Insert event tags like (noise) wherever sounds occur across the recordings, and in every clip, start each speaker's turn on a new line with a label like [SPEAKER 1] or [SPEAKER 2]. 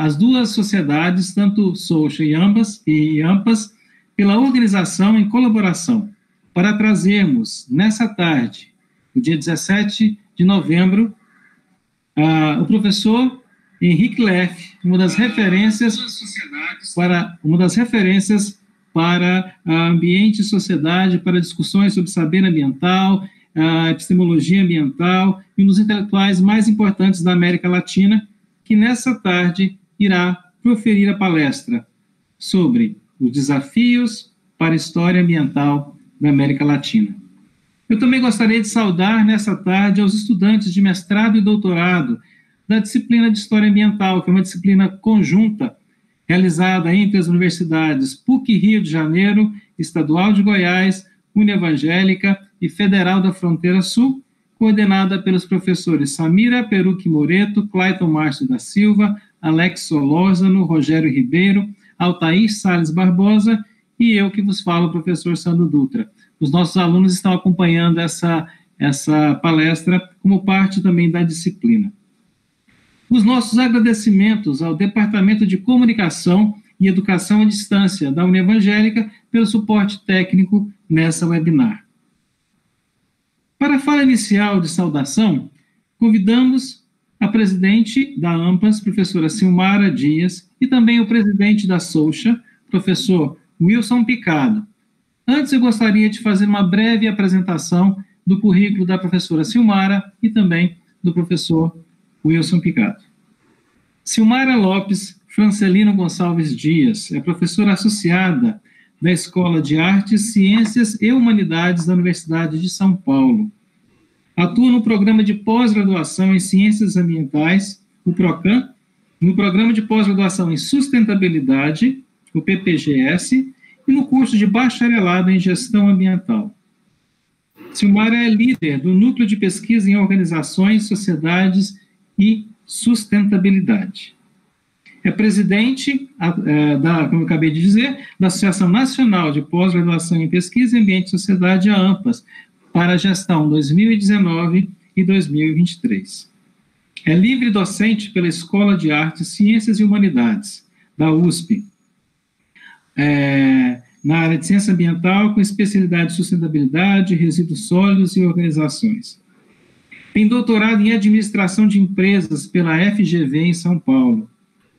[SPEAKER 1] as duas sociedades, tanto Socha e ambas e AMPAS, pela organização em colaboração, para trazermos nessa tarde, no dia 17 de novembro, o professor Henrique Leff, uma das referências para uma das referências para ambiente e sociedade, para discussões sobre saber ambiental, epistemologia ambiental e um dos intelectuais mais importantes da América Latina, que nessa tarde irá proferir a palestra sobre os desafios para a história ambiental da América Latina. Eu também gostaria de saudar nessa tarde aos estudantes de mestrado e doutorado da disciplina de História Ambiental, que é uma disciplina conjunta realizada entre as universidades PUC Rio de Janeiro, Estadual de Goiás, Unievangélica e Federal da Fronteira Sul, coordenada pelos professores Samira Peruque Moreto, Clayton Márcio da Silva, Alex Solórzano, Rogério Ribeiro, Altair Sales Barbosa e eu que vos falo, professor Sandro Dutra. Os nossos alunos estão acompanhando essa, essa palestra como parte também da disciplina. Os nossos agradecimentos ao Departamento de Comunicação e Educação à Distância da União Evangélica pelo suporte técnico nessa webinar. Para a fala inicial de saudação, convidamos a presidente da AMPAS, professora Silmara Dias, e também o presidente da Soucha, professor Wilson Picado. Antes, eu gostaria de fazer uma breve apresentação do currículo da professora Silmara e também do professor Wilson Picado. Silmara Lopes Francelino Gonçalves Dias é professora associada da Escola de Artes, Ciências e Humanidades da Universidade de São Paulo. Atua no programa de pós-graduação em Ciências Ambientais, o PROCAM, no programa de pós-graduação em Sustentabilidade, o PPGS, e no curso de bacharelado em Gestão Ambiental. Silmara é líder do Núcleo de Pesquisa em Organizações, Sociedades e Sustentabilidade. É presidente, é, da, como eu acabei de dizer, da Associação Nacional de Pós-Graduação em Pesquisa, Ambiente e Sociedade, a AMPAS, para a gestão 2019 e 2023. É livre docente pela Escola de Artes, Ciências e Humanidades, da USP, é, na área de ciência ambiental, com especialidade em sustentabilidade, resíduos sólidos e organizações. Tem doutorado em administração de empresas pela FGV em São Paulo.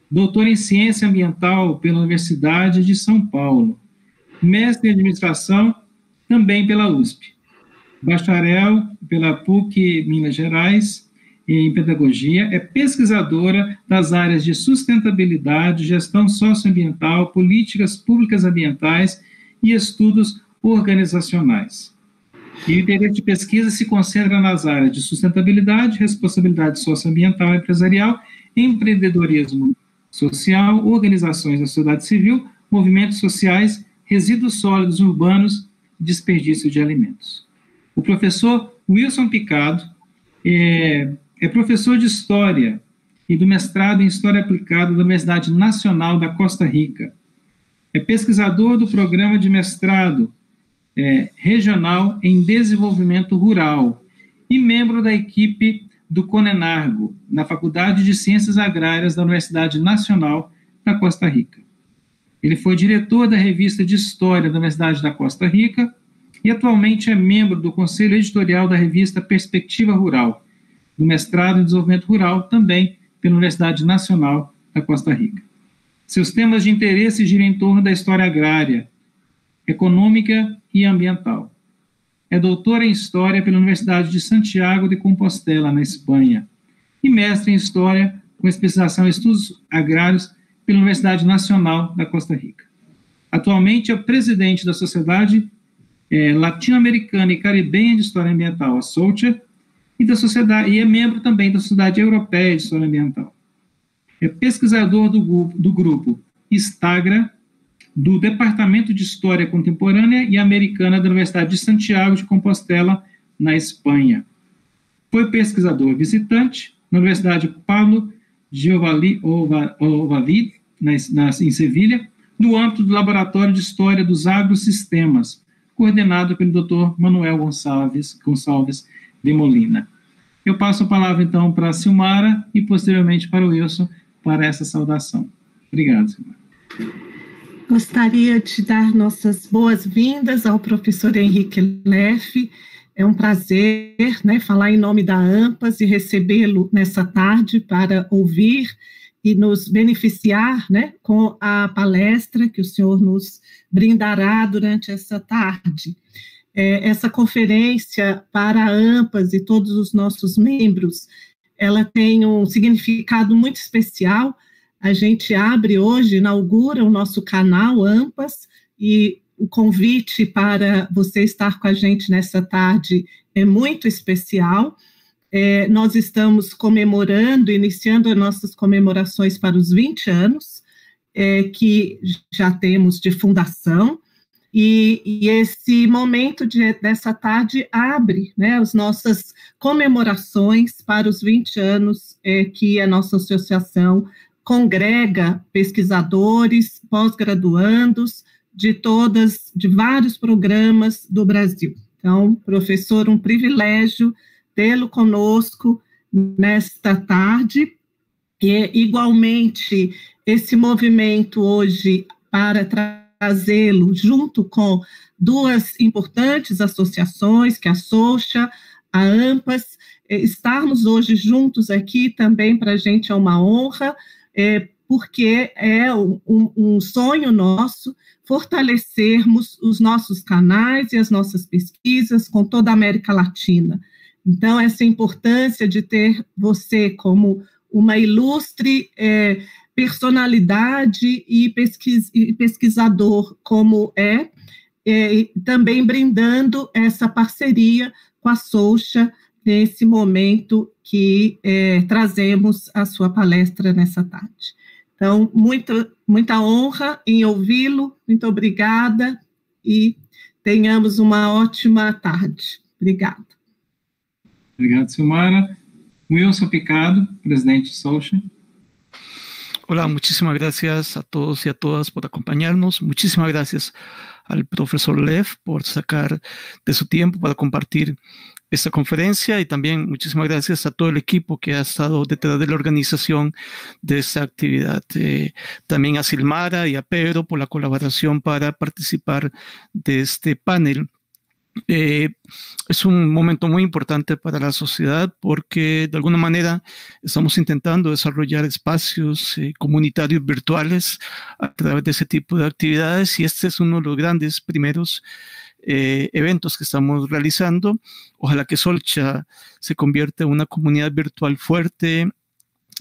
[SPEAKER 1] Doutor em ciência ambiental pela Universidade de São Paulo. Mestre em administração também pela USP. Bacharel pela PUC Minas Gerais em pedagogia, é pesquisadora das áreas de sustentabilidade, gestão socioambiental, políticas públicas ambientais e estudos organizacionais. E o interesse de pesquisa se concentra nas áreas de sustentabilidade, responsabilidade socioambiental e empresarial, empreendedorismo social, organizações da sociedade civil, movimentos sociais, resíduos sólidos urbanos desperdício de alimentos. O professor Wilson Picado é, é professor de História e do mestrado em História Aplicada da Universidade Nacional da Costa Rica. É pesquisador do programa de mestrado é, regional em desenvolvimento rural e membro da equipe do Conenargo, na Faculdade de Ciências Agrárias da Universidade Nacional da Costa Rica. Ele foi diretor da revista de História da Universidade da Costa Rica e atualmente é membro do conselho editorial da revista Perspectiva Rural, do mestrado em desenvolvimento rural, também pela Universidade Nacional da Costa Rica. Seus temas de interesse giram em torno da história agrária, econômica e ambiental. É doutora em História pela Universidade de Santiago de Compostela, na Espanha, e mestre em História com especialização em Estudos Agrários pela Universidade Nacional da Costa Rica. Atualmente é presidente da Sociedade é, Latino-Americana e Caribenha de História Ambiental, a SOCHA, e, da sociedade, e é membro também da Sociedade Europeia de História Ambiental. É pesquisador do, do grupo Stagra, do Departamento de História Contemporânea e Americana da Universidade de Santiago de Compostela, na Espanha. Foi pesquisador visitante na Universidade Pablo Giovanni Ovavid, na, na, em Sevilha, no âmbito do Laboratório de História dos Agrosistemas, coordenado pelo Dr. Manuel Gonçalves, Gonçalves de Molina. Eu passo a palavra, então, para a Silmara e, posteriormente, para o Wilson, para essa saudação. Obrigado, senhor.
[SPEAKER 2] Gostaria de dar nossas boas-vindas ao professor Henrique Leff. É um prazer né, falar em nome da AMPAS e recebê-lo nessa tarde para ouvir e nos beneficiar né, com a palestra que o senhor nos brindará durante essa tarde. É, essa conferência para a AMPAS e todos os nossos membros, ela tem um significado muito especial, a gente abre hoje, inaugura o nosso canal AMPAS e o convite para você estar com a gente nessa tarde é muito especial. É, nós estamos comemorando, iniciando as nossas comemorações para os 20 anos é, que já temos de fundação, e, e esse momento de, dessa tarde abre né, as nossas comemorações para os 20 anos é, que a nossa associação congrega pesquisadores, pós-graduandos de todas, de vários programas do Brasil. Então, professor, um privilégio tê-lo conosco nesta tarde. E, igualmente, esse movimento hoje para trazê-lo junto com duas importantes associações, que é a Socha, a AMPAS, estarmos hoje juntos aqui também para a gente é uma honra, é, porque é um, um, sonho nosso fortalecermos os nossos canais e as nossas pesquisas com toda a América Latina. Então, essa importância de ter você como uma ilustre é, personalidade e, pesquis, e, pesquisador como é, é, também brindando essa parceria com a Soucha nesse momento que é, trazemos a sua palestra nessa tarde. Então, muito, muita honra em ouvi-lo, muito obrigada e tenhamos uma ótima tarde. Obrigada.
[SPEAKER 1] Obrigado, Silmara. Wilson Picado, presidente Social.
[SPEAKER 3] Hola, muchísimas gracias a todos y a todas por acompañarnos. Muchísimas gracias al profesor Lev por sacar de su tiempo para compartir esta conferencia y también muchísimas gracias a todo el equipo que ha estado detrás de la organización de esta actividad. Eh, también a Silmara y a Pedro por la colaboración para participar de este panel. Eh, es un momento muy importante para la sociedad porque de alguna manera estamos intentando desarrollar espacios eh, comunitarios virtuales a través de ese tipo de actividades y este es uno de los grandes primeros eh, eventos que estamos realizando. Ojalá que Solcha se convierta en una comunidad virtual fuerte,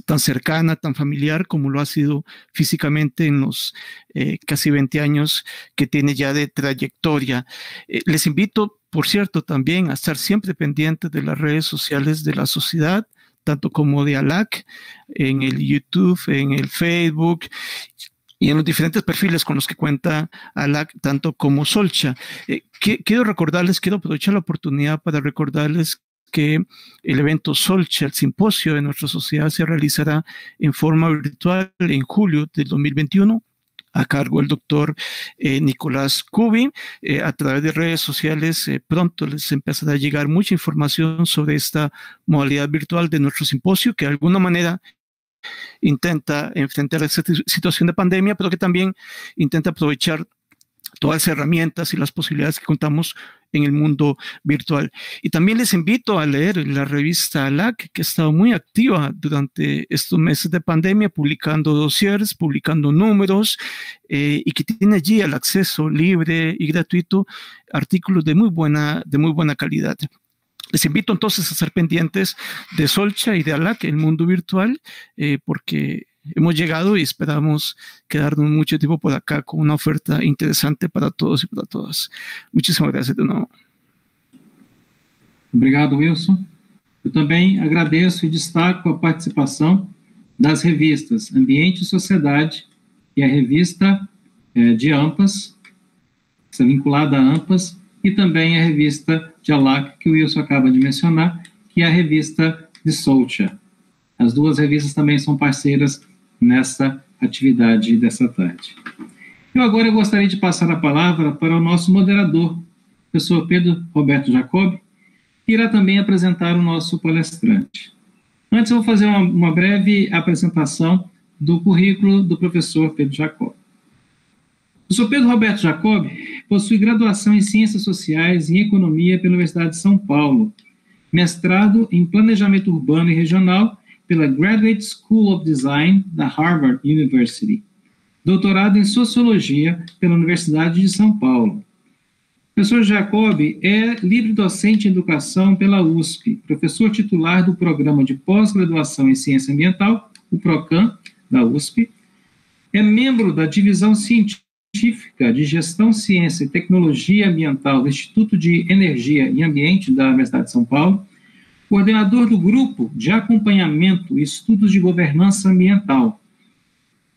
[SPEAKER 3] tan cercana, tan familiar como lo ha sido físicamente en los eh, casi 20 años que tiene ya de trayectoria. Eh, les invito, por cierto, también a estar siempre pendientes de las redes sociales de la sociedad tanto como de ALAC, en el YouTube, en el Facebook y en los diferentes perfiles con los que cuenta ALAC, tanto como Solcha. Eh, quiero recordarles, quiero aprovechar la oportunidad para recordarles que el evento Solcha, el simposio de nuestra sociedad, se realizará en forma virtual en julio del 2021 a cargo del doctor eh, Nicolás Cubi. Eh, a través de redes sociales pronto les empezará a llegar mucha información sobre esta modalidad virtual de nuestro simposio, que de alguna manera intenta enfrentar esta situación de pandemia, pero que también intenta aprovechar todas las herramientas y las posibilidades que contamos en el mundo virtual. Y también les invito a leer la revista ALAC, que ha estado muy activa durante estos meses de pandemia, publicando dossiers, publicando números, eh, y que tiene allí el acceso libre y gratuito artículos de muy buena, de muy buena calidad. Les invito entonces a ser pendientes de Solcha y de ALAC, el mundo virtual, eh, porque hemos llegado y esperamos quedarnos mucho tiempo por acá con una oferta interesante para todos y para todas. Muchísimas gracias de nuevo.
[SPEAKER 1] Obrigado, Wilson. Eu também agradeço e destaco a participação das revistas Ambiente e Sociedade e a revista é, de AMPAS, vinculada a AMPAS, e também a revista de ALAC, que o Wilson acaba de mencionar, que é a revista de Solcha. As duas revistas também são parceiras nessa atividade dessa tarde. Eu agora gostaria de passar a palavra para o nosso moderador, professor Pedro Roberto Jacob, que irá também apresentar o nosso palestrante. Antes, eu vou fazer uma, uma breve apresentação do currículo do professor Pedro Jacob. O Pedro Roberto Jacob possui graduação em Ciências Sociais e Economia pela Universidade de São Paulo, mestrado em Planejamento Urbano e Regional pela Graduate School of Design da Harvard University, doutorado em Sociologia pela Universidade de São Paulo. O professor Jacob é livre docente em educação pela USP, professor titular do Programa de Pós-Graduação em Ciência Ambiental, o PROCAM, da USP, é membro da Divisão Científica Científica de Gestão, Ciência e Tecnologia Ambiental do Instituto de Energia e Ambiente da Universidade de São Paulo, coordenador do Grupo de Acompanhamento e Estudos de Governança Ambiental,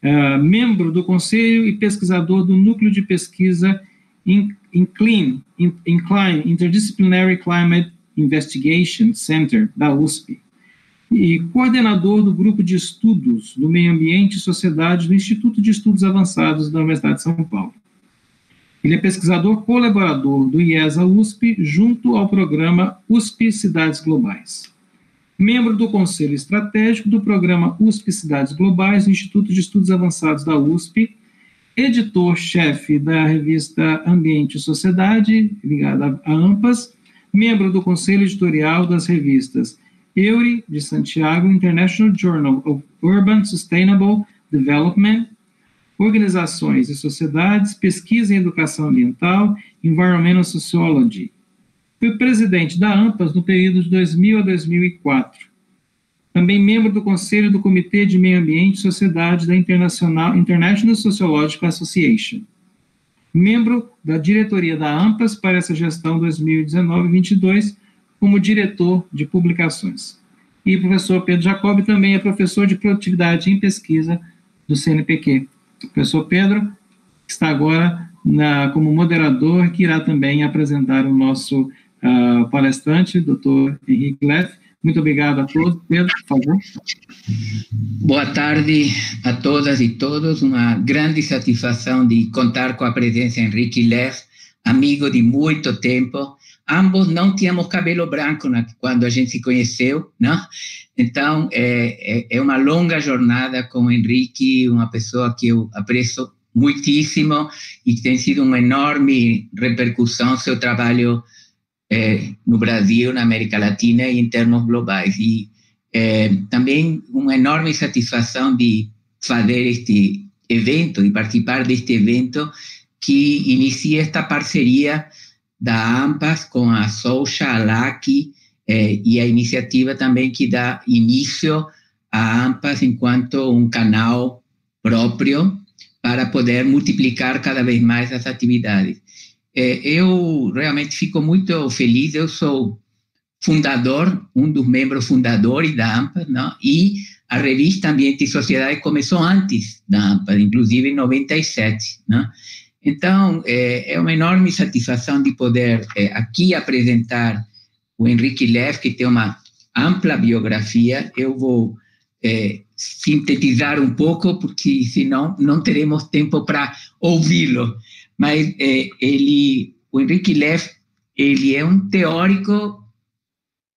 [SPEAKER 1] uh, membro do Conselho e pesquisador do Núcleo de Pesquisa Incline, Incline Interdisciplinary Climate Investigation Center, da USP, e coordenador do grupo de estudos do meio ambiente e sociedade do Instituto de Estudos Avançados da Universidade de São Paulo. Ele é pesquisador colaborador do IESA USP, junto ao programa USP Cidades Globais. Membro do Conselho Estratégico do programa USP Cidades Globais do Instituto de Estudos Avançados da USP, editor-chefe da revista Ambiente e Sociedade, ligada à AMPAS, membro do Conselho Editorial das revistas EURI de Santiago International Journal of Urban Sustainable Development, Organizações e Sociedades, Pesquisa em Educação Ambiental, Environmental Sociology. Foi presidente da AMPAS no período de 2000 a 2004. Também membro do Conselho do Comitê de Meio Ambiente e Sociedade da International, International Sociological Association. Membro da diretoria da AMPAS para essa gestão 2019-22 como diretor de publicações. E o professor Pedro Jacob também é professor de produtividade em pesquisa do CNPq. O professor Pedro está agora na, como moderador, que irá também apresentar o nosso uh, palestrante, doutor Henrique Leff. Muito obrigado a todos. Pedro, por favor.
[SPEAKER 4] Boa tarde a todas e todos. Uma grande satisfação de contar com a presença de Henrique Leff, amigo de muito tempo, ambos não tínhamos cabelo branco na, quando a gente se conheceu, não? Então, é, é, é, uma longa jornada com o Henrique, uma pessoa que eu apreço muitíssimo e que tem sido uma enorme repercussão seu trabalho é, no Brasil, na América Latina e em termos globais. E é, também uma enorme satisfação de fazer este evento, de participar deste evento que inicia esta parceria da AMPAS com a Soucha, a LAC eh, e a iniciativa também que dá início à AMPAS enquanto um canal próprio para poder multiplicar cada vez mais as atividades. Eh, eu realmente fico muito feliz, eu sou fundador, um dos membros fundadores da AMPAS, não? e a revista Ambiente e Sociedade começou antes da AMPAS, inclusive em 97. Não? Então, é, é uma enorme satisfação de poder é, aqui apresentar o Henrique Leff, que tem uma ampla biografia. Eu vou é, sintetizar um pouco, porque senão não teremos tempo para ouvi-lo. Mas é, ele, o Henrique Leff, ele é um teórico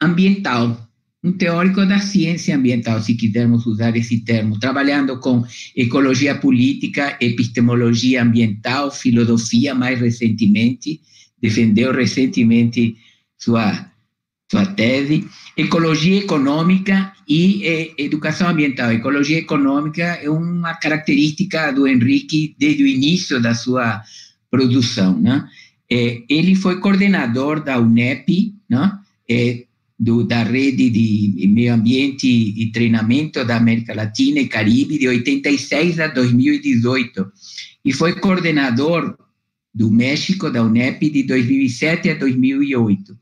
[SPEAKER 4] ambiental, um teórico da ciência ambiental, se quisermos usar esse termo, trabalhando com ecologia política, epistemologia ambiental, filosofia, mais recentemente, defendeu recentemente sua, sua tese, ecologia econômica e eh, educação ambiental. Ecologia econômica é uma característica do Henrique desde o início da sua produção. Né? Eh, ele foi coordenador da UNEP, né? Eh, do, da rede de meio ambiente e treinamento da América Latina e Caribe de 86 a 2018 e foi coordenador do México, da UNEP, de 2007 a 2008.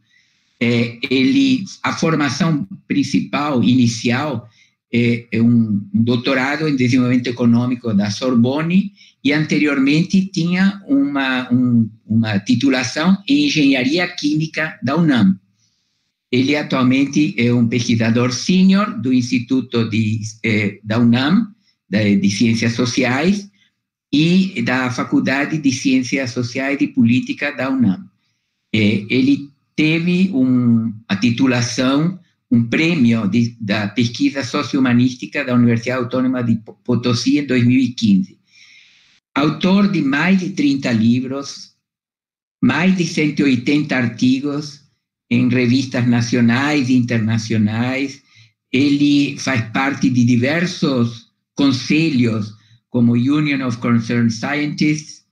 [SPEAKER 4] É, ele, a formação principal, inicial, é, é um, um, doutorado em desenvolvimento econômico da Sorbonne e anteriormente tinha uma, um, uma titulação em engenharia química da UNAM. Ele atualmente é um pesquisador sênior do Instituto de, eh, da UNAM, de, de Ciências Sociais, e da Faculdade de Ciências Sociais e Política da UNAM. Eh, ele teve um, a titulação um prêmio de, da pesquisa sociohumanística da Universidade Autônoma de Potosí em 2015. Autor de mais de 30 livros, mais de 180 artigos em revistas nacionais e internacionais. Ele faz parte de diversos conselhos, como Union of Concerned Scientists,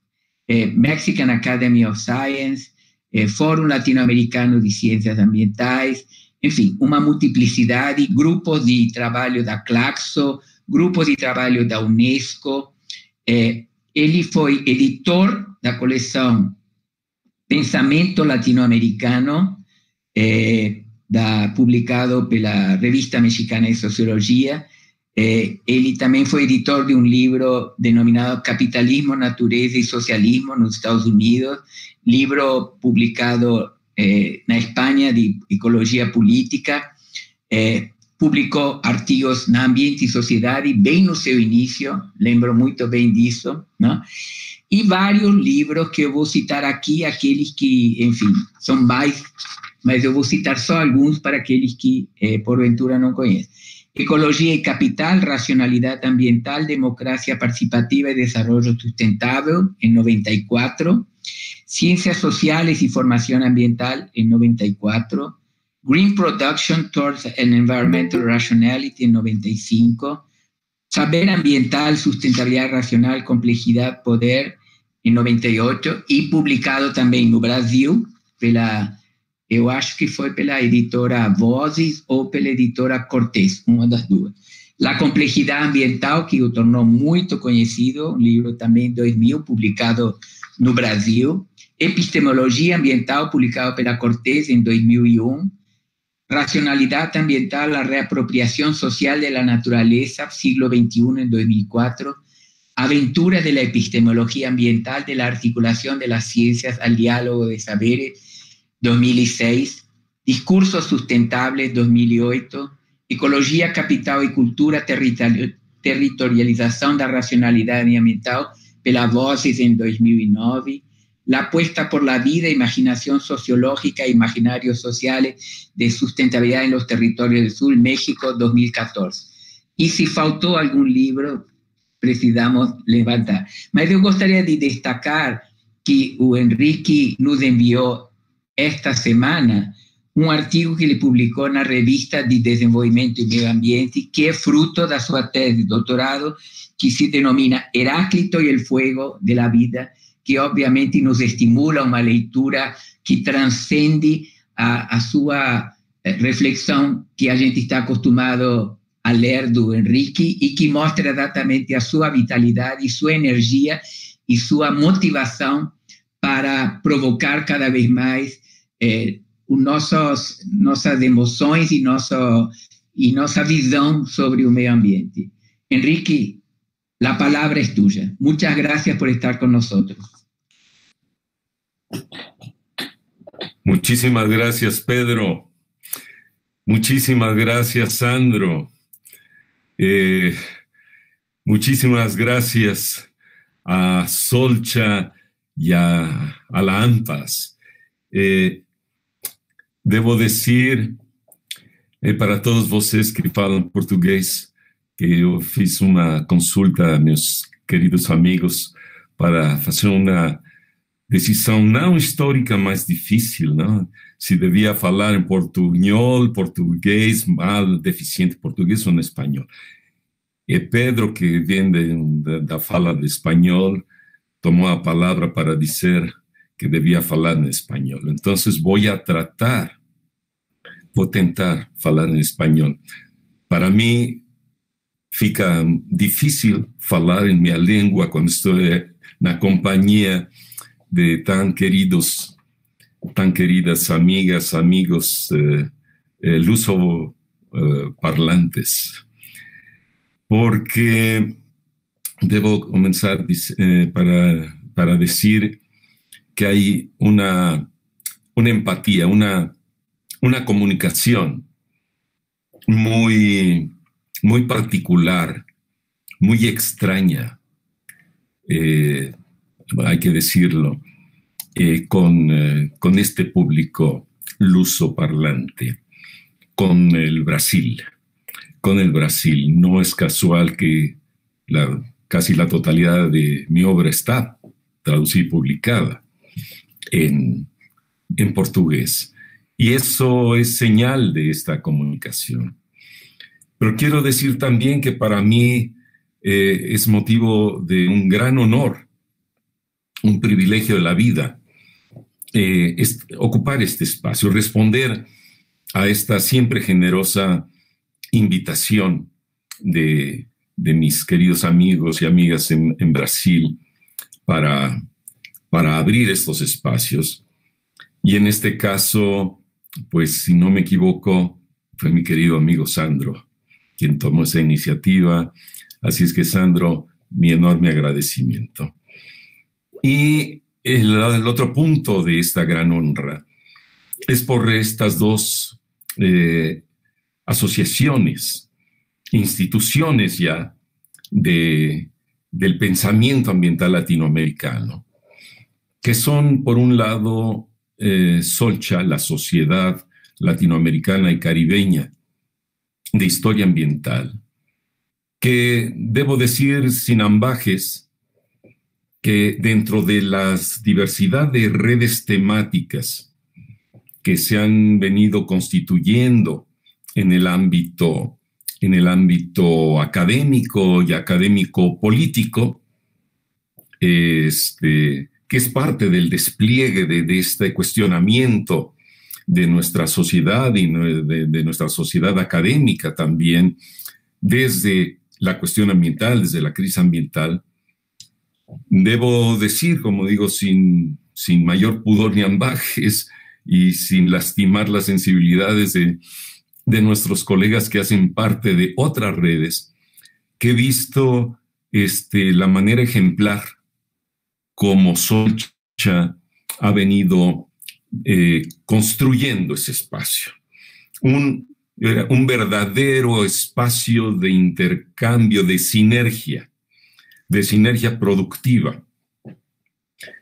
[SPEAKER 4] eh, Mexican Academy of Science, eh, Fórum Latino-Americano de Ciências Ambientais, enfim, uma multiplicidade, grupos de trabalho da Claxo, grupos de trabalho da Unesco. Eh, ele foi editor da coleção Pensamento Latino-Americano, eh, da, publicado pela Revista Mexicana de Sociologia. Eh, ele também foi editor de um livro denominado Capitalismo, Natureza e Socialismo nos Estados Unidos, livro publicado eh, na Espanha de Ecologia Política. Eh, publicou artigos na Ambiente e Sociedade bem no seu início, lembro muito bem disso, não? e vários livros que eu vou citar aqui, aqueles que, enfim, são mais, mas eu vou citar só alguns para aqueles que, eh, porventura, não conhecem. Ecologia e Capital, Racionalidade Ambiental, Democracia Participativa e Desenvolvimento Sustentável, em 94. Ciências Sociales e Formação Ambiental, em 94. Green Production Towards an Environmental Rationality, en 95. Saber Ambiental, Sustentabilidad Racional, Complejidad, Poder, em 98 e publicado também no Brasil pela eu acho que foi pela editora Vozes ou pela editora Cortés, uma das duas. La Complexidade Ambiental, que o tornou muito conhecido, um livro também em 2000, publicado no Brasil. Epistemologia Ambiental, publicado pela Cortés em 2001. Racionalidade Ambiental, a Reapropriação Social de la Naturaleza, siglo XXI, em 2004 Aventuras de la epistemología ambiental de la articulación de las ciencias al diálogo de saberes, 2006, Discursos sustentables, 2008, Ecología, Capital y Cultura, Territorialización de la Racionalidad Ambiental, pela Voces en 2009, La apuesta por la vida, imaginación sociológica imaginarios sociales de sustentabilidad en los territorios del sur, México, 2014. Y si faltó algún libro, precisamos levantar. Mas eu gostaria de destacar que o Henrique nos enviou esta semana um artigo que ele publicou na revista de Desenvolvimento e Meio Ambiente, que é fruto da sua tese de doutorado, que se denomina Heráclito e o Fuego de la Vida, que obviamente nos estimula uma leitura que transcende a, a sua eh, reflexão que a gente está acostumado a ler do Henrique e que mostra exatamente a sua vitalidade e sua energia e sua motivação para provocar cada vez mais eh, nossos, nossas emoções e, sobre o meio ambiente. Henrique, a palavra é tuya. Muchas gracias por estar com nós.
[SPEAKER 5] Muchísimas gracias, Pedro. Muchísimas gracias, Sandro. Eh, muchísimas gracias a Solcha y a, la ANPAS. Eh, debo decir eh, para todos vocês que falam português que eu fiz uma consulta a meus queridos amigos para fazer uma decisão não histórica, mas difícil, não? Se devia falar em portunhol, português, mal, deficiente português ou em espanhol. E Pedro, que vem de, da fala de espanhol, tomou a palavra para dizer que devia falar em espanhol. Então, vou a tratar, vou tentar falar em espanhol. Para mim, fica difícil falar em minha língua quando estou na companhia de tan queridos, tan queridas amigas, amigos eh, eh, eh, parlantes. Porque debo comenzar para, para decir que hay una, una empatía, una, una comunicación muy, muy particular, muy extraña hay que decirlo, eh, con, eh, con, este público luso parlante. con el Brasil. Con el Brasil. No es casual que casi la totalidad de mi obra está traducida y publicada en, en portugués. Y eso es señal de esta comunicación. Pero quiero decir también que para mí eh, es motivo de un gran honor, un privilegio de la vida, eh, ocupar este espacio, responder a esta siempre generosa invitación de, mis queridos amigos y amigas en, Brasil para, para abrir estos espacios. Y en este caso, pues si no me equivoco, fue mi querido amigo Sandro quien tomó esa iniciativa. Así es que, Sandro, mi enorme agradecimiento. Y el, otro punto de esta gran honra es por estas dos eh, asociaciones, instituciones ya de, del pensamiento ambiental latinoamericano, que son, por un lado, eh, Solcha, la Sociedad Latinoamericana y Caribeña de Historia Ambiental, que debo decir sin ambajes, que dentro de las diversidad de redes temáticas que se han venido constituyendo en el ámbito en el ámbito académico y académico político, este, que es parte del despliegue de, este cuestionamiento de nuestra sociedad y de nuestra sociedad académica también, desde la cuestión ambiental, desde la crisis ambiental, debo decir, como digo, sin, sin mayor pudor ni ambajes y sin lastimar las sensibilidades de, de nuestros colegas que hacen parte de otras redes, que he visto este, la manera ejemplar como Solcha ha venido eh, construyendo ese espacio. Un un verdadero espacio de intercambio, de sinergia, de sinergia productiva,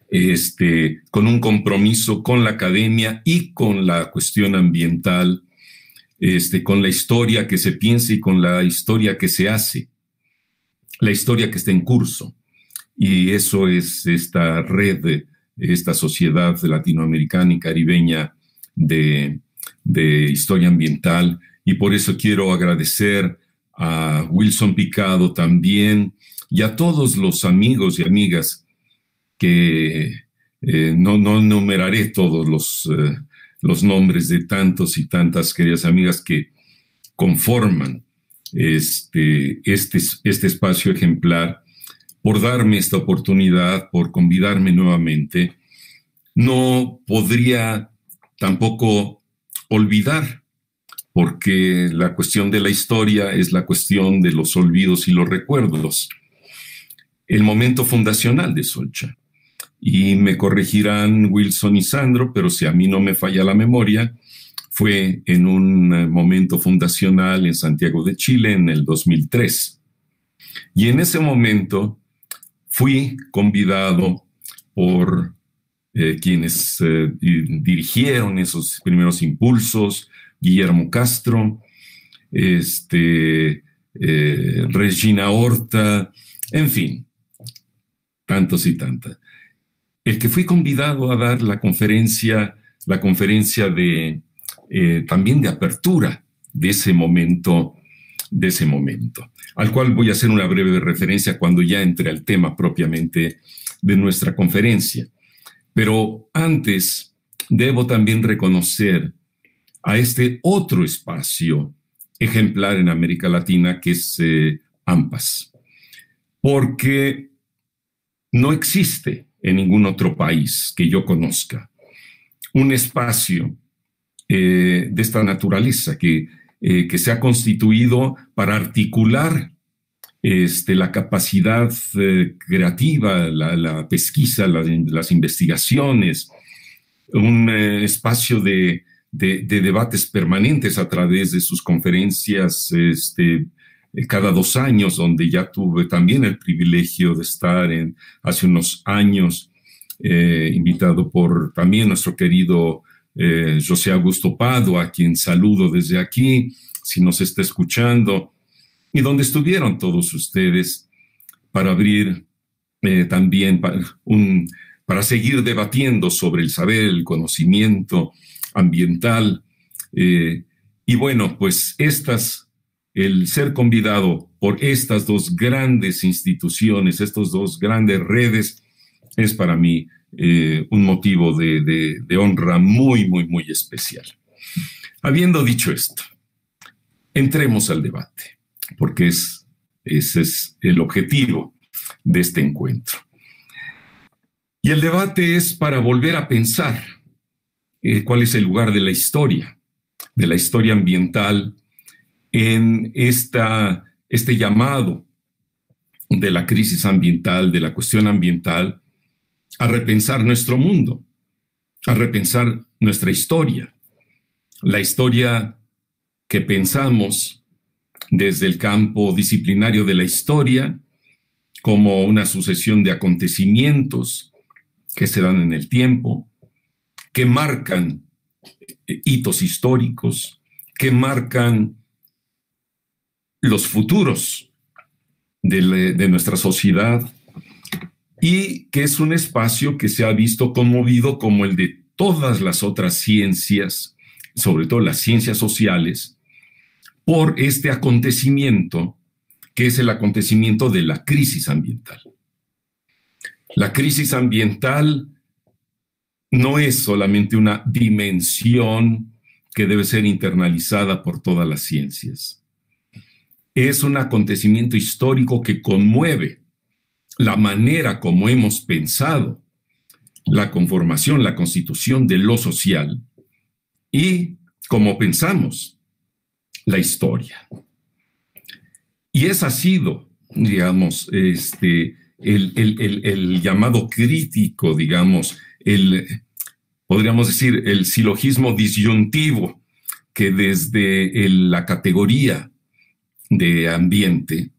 [SPEAKER 5] este, con un compromiso con la academia y con la cuestión ambiental, este, con la historia que se piensa y con la historia que se hace, la historia que está en curso. Y eso es esta red, esta sociedad latinoamericana y caribeña de, de historia ambiental. Y por eso quiero agradecer a Wilson Picado también y a todos los amigos y amigas que eh, no, no enumeraré todos los, eh, los nombres de tantos y tantas queridas amigas que conforman este, este, este espacio ejemplar, por darme esta oportunidad, por convidarme nuevamente. No podría tampoco olvidar porque la cuestión de la historia es la cuestión de los olvidos y los recuerdos. El momento fundacional de Solcha. Y me corregirán Wilson y Sandro, pero si a mí no me falla la memoria, fue en un eh, momento fundacional en Santiago de Chile en el 2003. Y en ese momento fui convidado por eh, quienes eh, dirigieron esos primeros impulsos, Guillermo Castro, este, eh, Regina Horta, en fin, tantos y tantas. El que fui convidado a dar la conferencia, la conferencia de también de apertura de ese momento, de ese momento, al cual voy a hacer una breve referencia cuando ya entre al tema propiamente de nuestra conferencia. Pero antes debo también reconocer a este otro espacio ejemplar en América Latina que es eh, AMPAS, porque no existe en ningún otro país que yo conozca un espacio eh, de esta naturaleza que, eh, que, se ha constituido para articular este, la capacidad creativa, la, pesquisa, las investigaciones, un espacio de, de, debates permanentes a través de sus conferencias este, eh, cada dos años, donde ya tuve también el privilegio de estar hace unos años, eh, invitado por también nuestro querido eh, José Augusto Pado, a quien saludo desde aquí, si nos está escuchando, y donde estuvieron todos ustedes para abrir eh, también para seguir debatiendo sobre el saber, el conocimiento ambiental. Eh, y bueno, pues estas, el ser convidado por estas dos grandes instituciones, estas dos grandes redes, es para mí eh, un motivo de, honra muy, muy, muy especial. Habiendo dicho esto, entremos al debate, porque es, ese es el objetivo de este encuentro. Y el debate es para volver a pensar eh, cuál es el lugar de la historia, de la historia ambiental en esta, este llamado de la crisis ambiental, de la cuestión ambiental, a repensar nuestro mundo, a repensar nuestra historia, la historia que pensamos desde el campo disciplinario de la historia como una sucesión de acontecimientos que se dan en el tiempo, que marcan eh, hitos históricos, que marcan los futuros de, de, nuestra sociedad y que es un espacio que se ha visto conmovido como el de todas las otras ciencias, sobre todo las ciencias sociales, por este acontecimiento que es el acontecimiento de la crisis ambiental. La crisis ambiental no es solamente una dimensión que debe ser internalizada por todas las ciencias. Es un acontecimiento histórico que conmueve la manera como hemos pensado la conformación, la constitución de lo social y como pensamos la historia. Y ese ha sido, digamos, este, el, llamado crítico, digamos, el, podríamos decir, el silogismo disyuntivo que desde la categoría de ambiente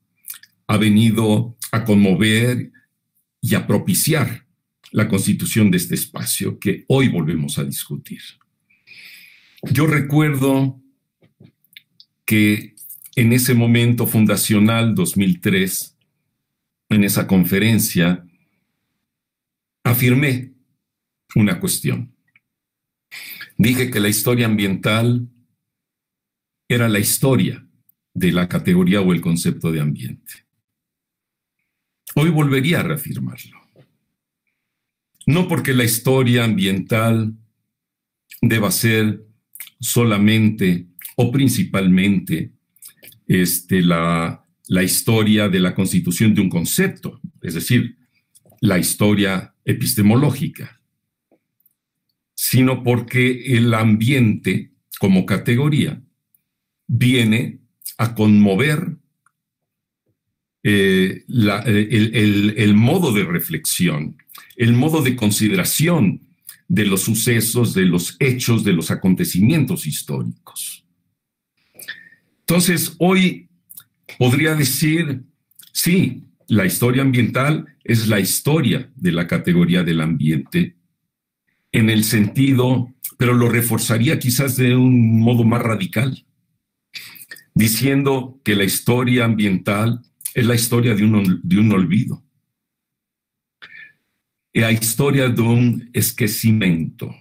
[SPEAKER 5] ha venido a conmover y a propiciar la constitución de este espacio que hoy volvemos a discutir. Yo recuerdo que en ese momento fundacional 2003, en esa conferencia, afirmé una cuestión. Dije que la historia ambiental era la historia de la categoría o el concepto de ambiente. Hoy volvería a reafirmarlo. No porque la historia ambiental deba ser solamente o principalmente este, la, la historia de la constitución de un concepto, es decir, la historia epistemológica, sino porque el ambiente como categoría viene a conmover eh, el, el, modo de reflexión, el modo de consideración de los sucesos, de los hechos, de los acontecimientos históricos. Entonces, hoy podría decir, sí, la historia ambiental es la historia de la categoría del ambiente, en el sentido, pero lo reforzaría quizás de un modo más radical, diciendo que la historia ambiental es la historia de un, de un olvido, la historia de un esquecimiento,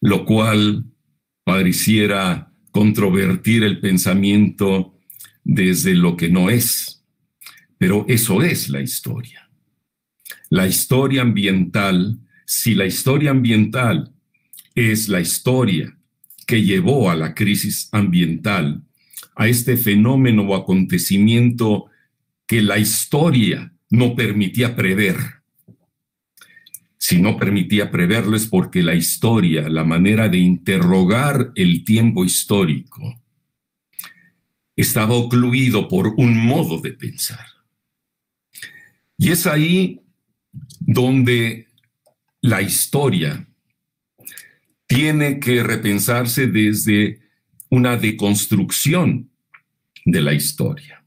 [SPEAKER 5] lo cual pareciera controvertir el pensamiento desde lo que no es, pero eso es la historia. La historia ambiental, si la historia ambiental es la historia que llevó a la crisis ambiental, a este fenómeno o acontecimiento que la historia no permitía prever. Si no permitía preverlo es porque la historia, la manera de interrogar el tiempo histórico, estaba ocluido por un modo de pensar. Y es ahí donde la historia tiene que repensarse desde una deconstrucción de la historia.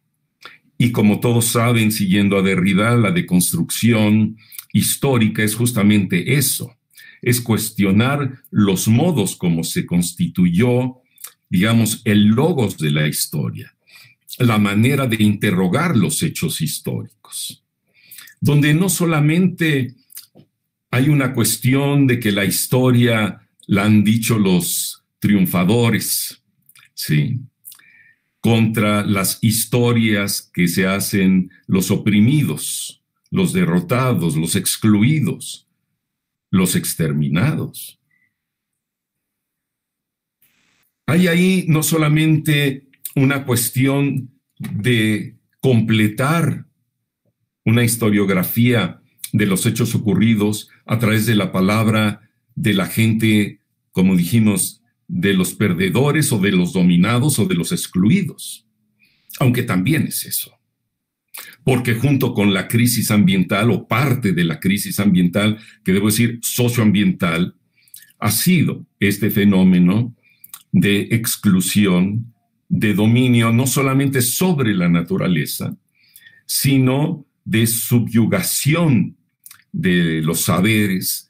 [SPEAKER 5] Y como todos saben, siguiendo a Derrida, la deconstrucción histórica es justamente eso, es cuestionar los modos como se constituyó, digamos, el logos de la historia, la manera de interrogar los hechos históricos, donde no solamente hay una cuestión de que la historia la han dicho los triunfadores, ¿sí? contra las historias que se hacen los oprimidos, los derrotados, los excluidos, los exterminados. Hay ahí no solamente una cuestión de completar una historiografía de los hechos ocurridos a través de la palabra de la gente, como dijimos, de los perdedores o de los dominados o de los excluidos, aunque también es eso. Porque junto con la crisis ambiental o parte de la crisis ambiental, que debo decir socioambiental, ha sido este fenómeno de exclusión, de dominio, no solamente sobre la naturaleza, sino de subyugación de los saberes,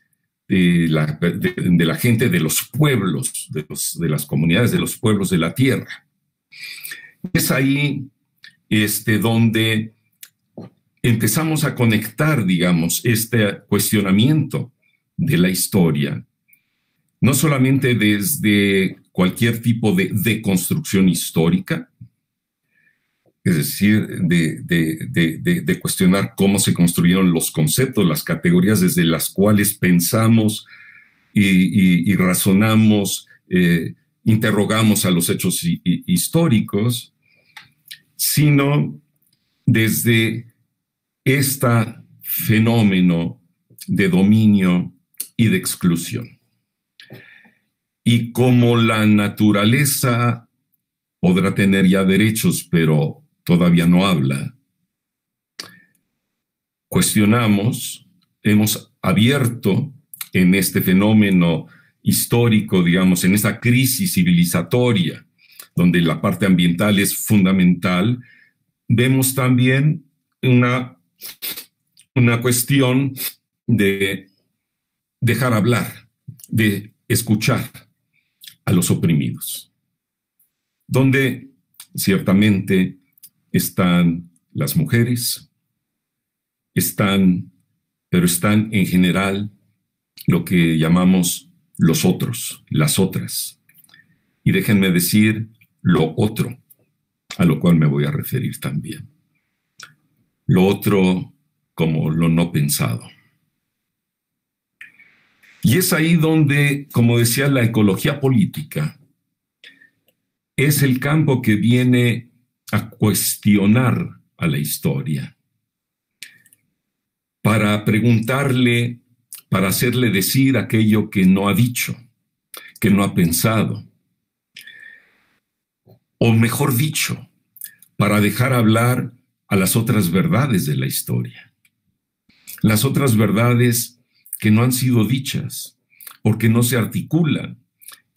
[SPEAKER 5] de la, gente de los pueblos, de, de, las comunidades de los pueblos de la tierra. Es ahí este, donde empezamos a conectar, digamos, este cuestionamiento de la historia, no solamente desde cualquier tipo de deconstrucción histórica, es decir, de, cuestionar cómo se construyeron los conceptos, las categorías desde las cuales pensamos y, razonamos, eh, interrogamos a los hechos históricos, sino desde este fenómeno de dominio y de exclusión. Y como la naturaleza podrá tener ya derechos, pero todavía no habla. Cuestionamos, hemos abierto en este fenómeno histórico, digamos, en esta crisis civilizatoria, donde la parte ambiental es fundamental, vemos también una, una cuestión de dejar hablar, de escuchar a los oprimidos, donde ciertamente están las mujeres, están, pero están en general lo que llamamos los otros, las otras. Y déjenme decir lo otro, a lo cual me voy a referir también. Lo otro como lo no pensado. Y es ahí donde, como decía, la ecología política es el campo que viene a cuestionar a la historia, para preguntarle, para hacerle decir aquello que no ha dicho, que no ha pensado, o mejor dicho, para dejar hablar a las otras verdades de la historia, las otras verdades que no han sido dichas, porque no se articulan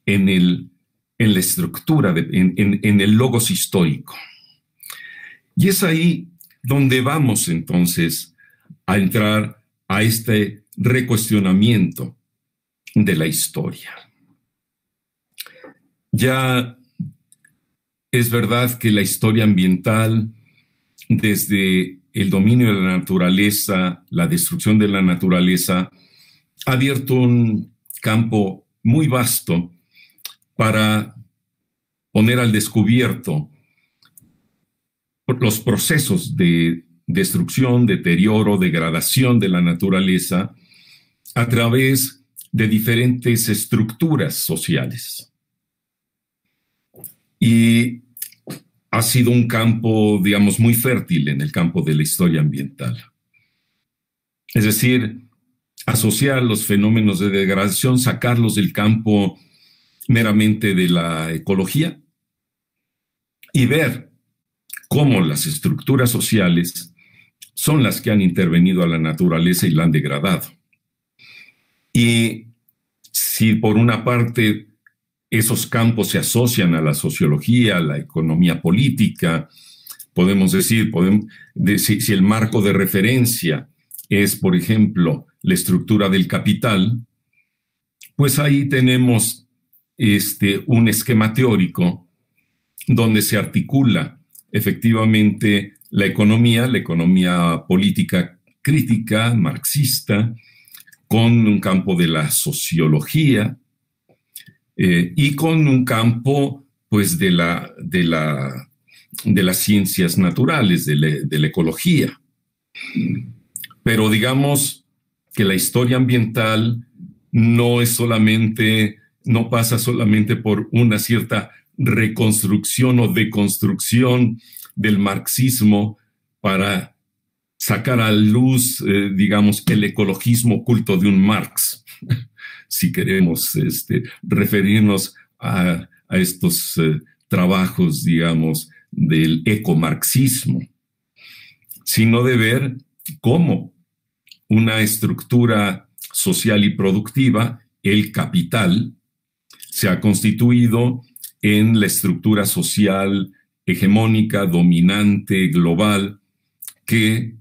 [SPEAKER 5] en, el, en la estructura, en, en el logos histórico. Y es ahí donde vamos entonces a entrar a este recuestionamiento de la historia. Ya es verdad que la historia ambiental, desde el dominio de la naturaleza, la destrucción de la naturaleza, ha abierto un campo muy vasto para poner al descubierto los procesos de destrucción, deterioro, degradación de la naturaleza a través de diferentes estructuras sociales. Y ha sido un campo, digamos, muy fértil en el campo de la historia ambiental. Es decir, asociar los fenómenos de degradación, sacarlos del campo meramente de la ecología y ver cómo las estructuras sociales son las que han intervenido a la naturaleza y la han degradado. Y si por una parte esos campos se asocian a la sociología, a la economía política, podemos decir, podemos, si, si el marco de referencia es, por ejemplo, la estructura del capital, pues ahí tenemos este, un esquema teórico donde se articula efectivamente la economía, la economía política crítica, marxista, con un campo de la sociología eh, y con un campo pues de, la, de, la, de las ciencias naturales, de, de la ecología. Pero digamos que la historia ambiental no es solamente, no pasa solamente por una cierta reconstrucción o deconstrucción del marxismo para sacar a luz, eh, digamos, el ecologismo oculto de un Marx, (laughs) si queremos este, referirnos a, estos eh, trabajos, digamos, del ecomarxismo, sino de ver cómo una estructura social y productiva, el capital, se ha constituido en la estructura social hegemónica, dominante, global, que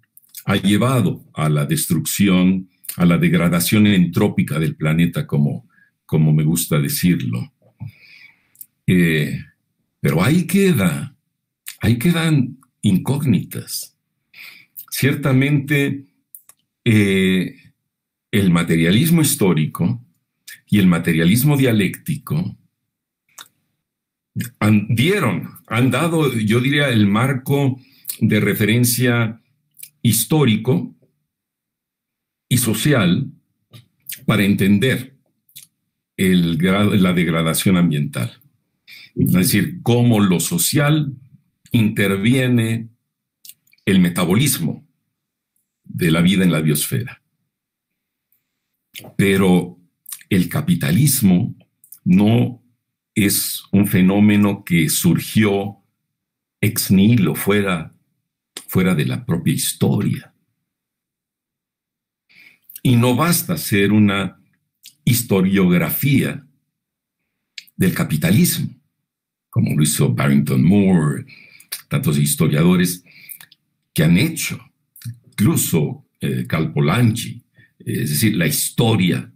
[SPEAKER 5] ha llevado a la destrucción, a la degradación entrópica del planeta, como, como me gusta decirlo. Eh, pero ahí queda, ahí quedan incógnitas. Ciertamente, eh, el materialismo histórico y el materialismo dialéctico han, dieron, han dado, yo diría, el marco de referencia histórico y social para entender el grado, la degradación ambiental. Es decir, cómo lo social interviene el metabolismo de la vida en la biosfera. Pero el capitalismo no es un fenómeno que surgió ex nihilo, fuera, fuera de la propia historia. Y no basta ser una historiografía del capitalismo, como lo hizo Barrington Moore, tantos historiadores que han hecho, incluso eh, Calpolanchi, es decir, la historia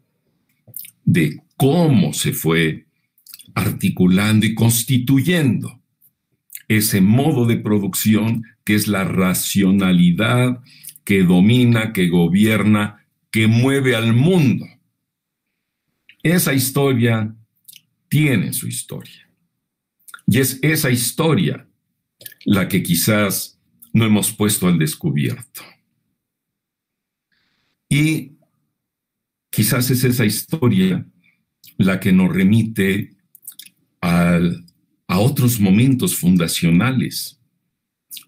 [SPEAKER 5] de cómo se fue articulando y constituyendo ese modo de producción que es la racionalidad que domina, que gobierna, que mueve al mundo. Esa historia tiene su historia. Y es esa historia la que quizás no hemos puesto al descubierto. Y quizás es esa historia la que nos remite a otros momentos fundacionales,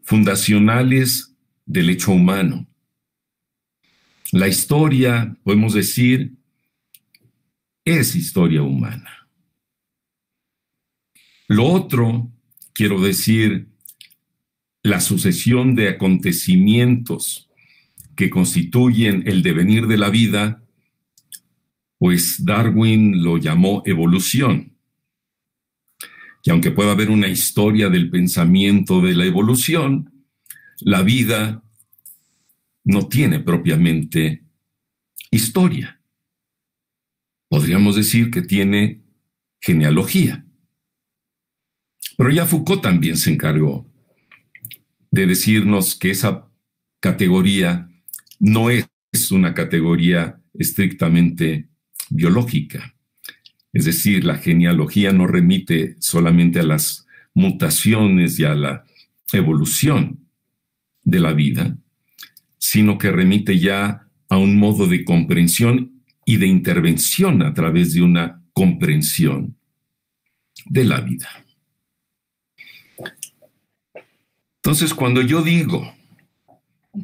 [SPEAKER 5] fundacionales del hecho humano. La historia, podemos decir, es historia humana. Lo otro, quiero decir, la sucesión de acontecimientos que constituyen el devenir de la vida, pues Darwin lo llamó evolución. Y aunque pueda haber una historia del pensamiento de la evolución, la vida no tiene propiamente historia. Podríamos decir que tiene genealogía. Pero ya Foucault también se encargó de decirnos que esa categoría no es una categoría estrictamente biológica. Es decir, la genealogía no remite solamente a las mutaciones y a la evolución de la vida, sino que remite ya a un modo de comprensión y de intervención a través de una comprensión de la vida. Entonces, cuando yo digo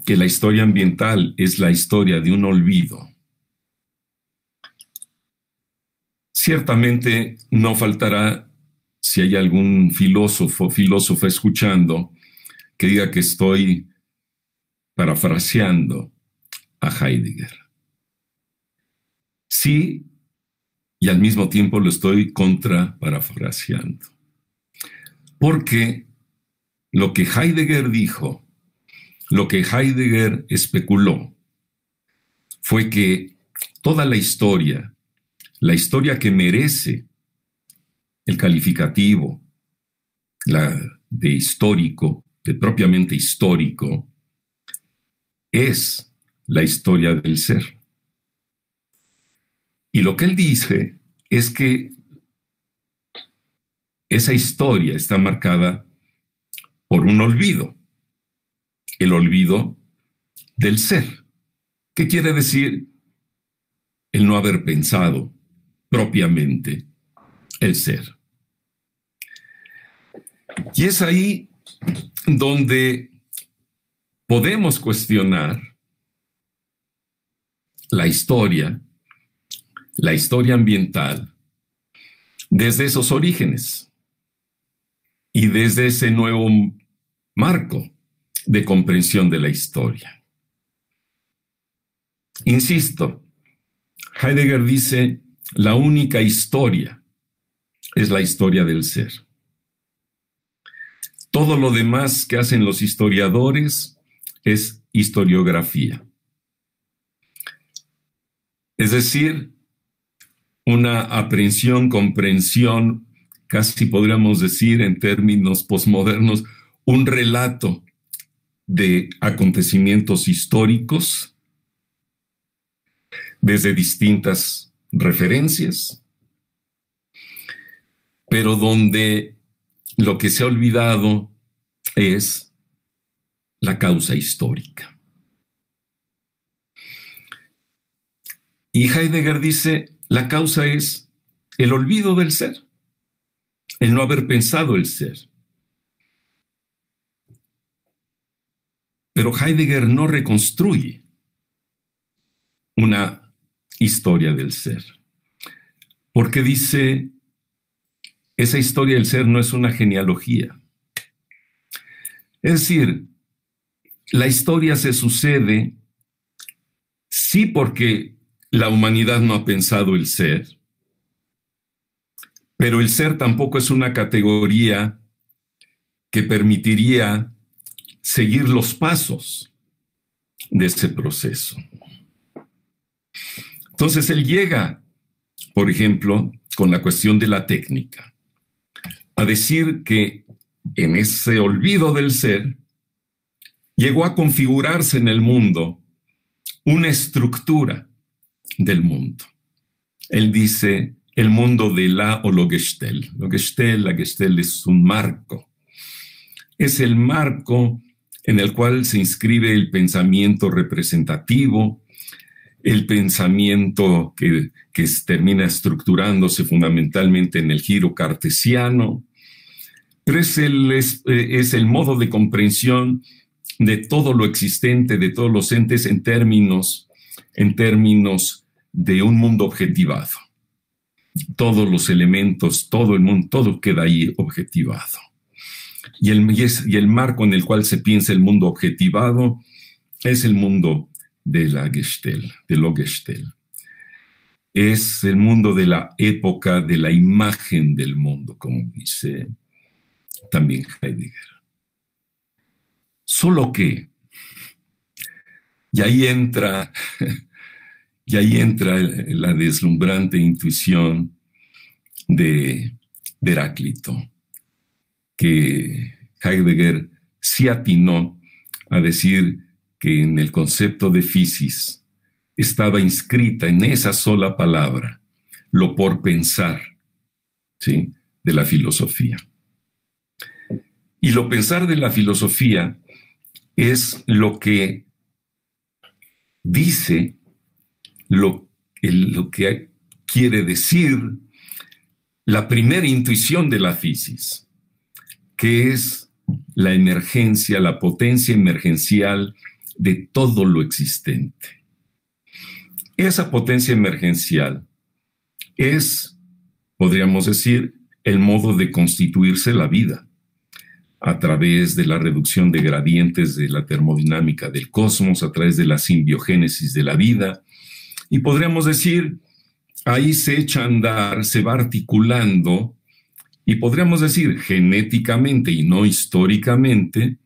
[SPEAKER 5] que la historia ambiental es la historia de un olvido, Ciertamente no faltará, si hay algún filósofo, filósofa escuchando, que diga que estoy parafraseando a Heidegger. Sí, y al mismo tiempo lo estoy contra parafraseando. Porque lo que Heidegger dijo, lo que Heidegger especuló, fue que toda la historia la historia que merece el calificativo de histórico, de propiamente histórico, es la historia del ser. Y lo que él dice es que esa historia está marcada por un olvido, el olvido del ser. ¿Qué quiere decir el no haber pensado propiamente el ser? Y es ahí donde podemos cuestionar la historia, la historia ambiental, desde esos orígenes y desde ese nuevo marco de comprensión de la historia. Insisto, Heidegger dice, la única historia es la historia del ser. Todo lo demás que hacen los historiadores es historiografía. Es decir, una aprehensión, comprensión, casi podríamos decir en términos posmodernos, un relato de acontecimientos históricos desde distintas referencias, pero donde lo que se ha olvidado es la causa histórica. Y Heidegger dice, la causa es el olvido del ser, el no haber pensado el ser. Pero Heidegger no reconstruye una historia del ser, porque dice, esa historia del ser no es una genealogía. Es decir, la historia se sucede sí porque la humanidad no ha pensado el ser, pero el ser tampoco es una categoría que permitiría seguir los pasos de ese proceso. Entonces él llega, por ejemplo, con la cuestión de la técnica, a decir que en ese olvido del ser, llegó a configurarse en el mundo una estructura del mundo. Él dice el mundo de la o lo gestel. Lo gestel, la gestel es un marco. Es el marco en el cual se inscribe el pensamiento representativo, el pensamiento que, termina estructurándose fundamentalmente en el giro cartesiano, pero es el, es, es el modo de comprensión de todo lo existente, de todos los entes en términos, en términos de un mundo objetivado. Todos los elementos, todo el mundo, todo queda ahí objetivado. Y el, y el marco en el cual se piensa el mundo objetivado es el mundo de la Gestel, de lo Gestel. Es el mundo de la época de la imagen del mundo, como dice también Heidegger. Solo que, y ahí entra, (laughs) ahí entra la deslumbrante intuición de, de Heráclito, que Heidegger sí atinó a decir que en el concepto de fisis estaba inscrita en esa sola palabra, lo por pensar, ¿sí? de la filosofía. Y lo pensar de la filosofía es lo que dice, lo, lo que quiere decir la primera intuición de la fisis, que es la emergencia, la potencia emergencial de todo lo existente. Esa potencia emergencial es, podríamos decir, el modo de constituirse la vida a través de la reducción de gradientes de la termodinámica del cosmos, a través de la simbiogénesis de la vida. Y podríamos decir, ahí se echa a andar, se va articulando, y podríamos decir genéticamente y no históricamente,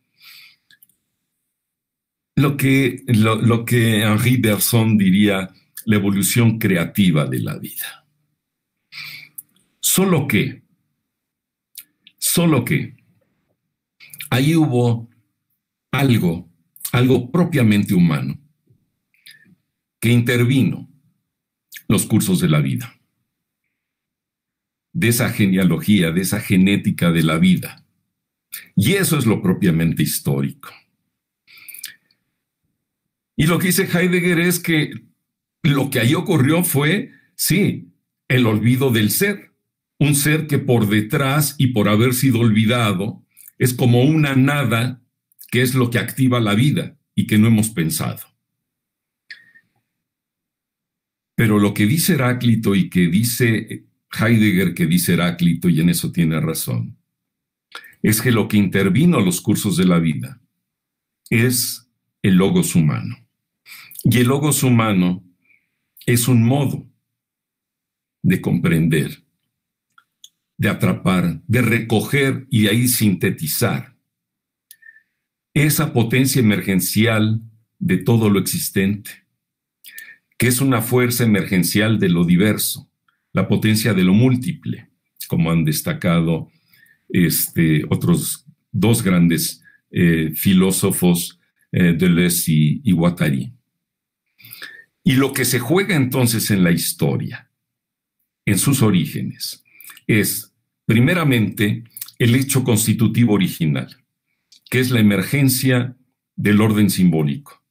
[SPEAKER 5] lo que, lo, que Henri Bergson diría la evolución creativa de la vida. Solo que, solo que, ahí hubo algo, algo propiamente humano, que intervino los cursos de la vida, de esa genealogía, de esa genética de la vida. Y eso es lo propiamente histórico. Y lo que dice Heidegger es que lo que ahí ocurrió fue, sí, el olvido del ser, un ser que por detrás y por haber sido olvidado es como una nada que es lo que activa la vida y que no hemos pensado. Pero lo que dice Heráclito y que dice Heidegger, que dice Heráclito, y en eso tiene razón, es que lo que intervino a los cursos de la vida es el logos humano. Y el logos humano es un modo de comprender, de atrapar, de recoger y de ahí sintetizar esa potencia emergencial de todo lo existente que es una fuerza emergencial de lo diverso, la potencia de lo múltiple, como han destacado este, otros dos grandes eh, filósofos, eh, Deleuze y, y Guattari. Y lo que se juega entonces en la historia, en sus orígenes, es primeramente el hecho constitutivo original, que es la emergencia del orden simbólico.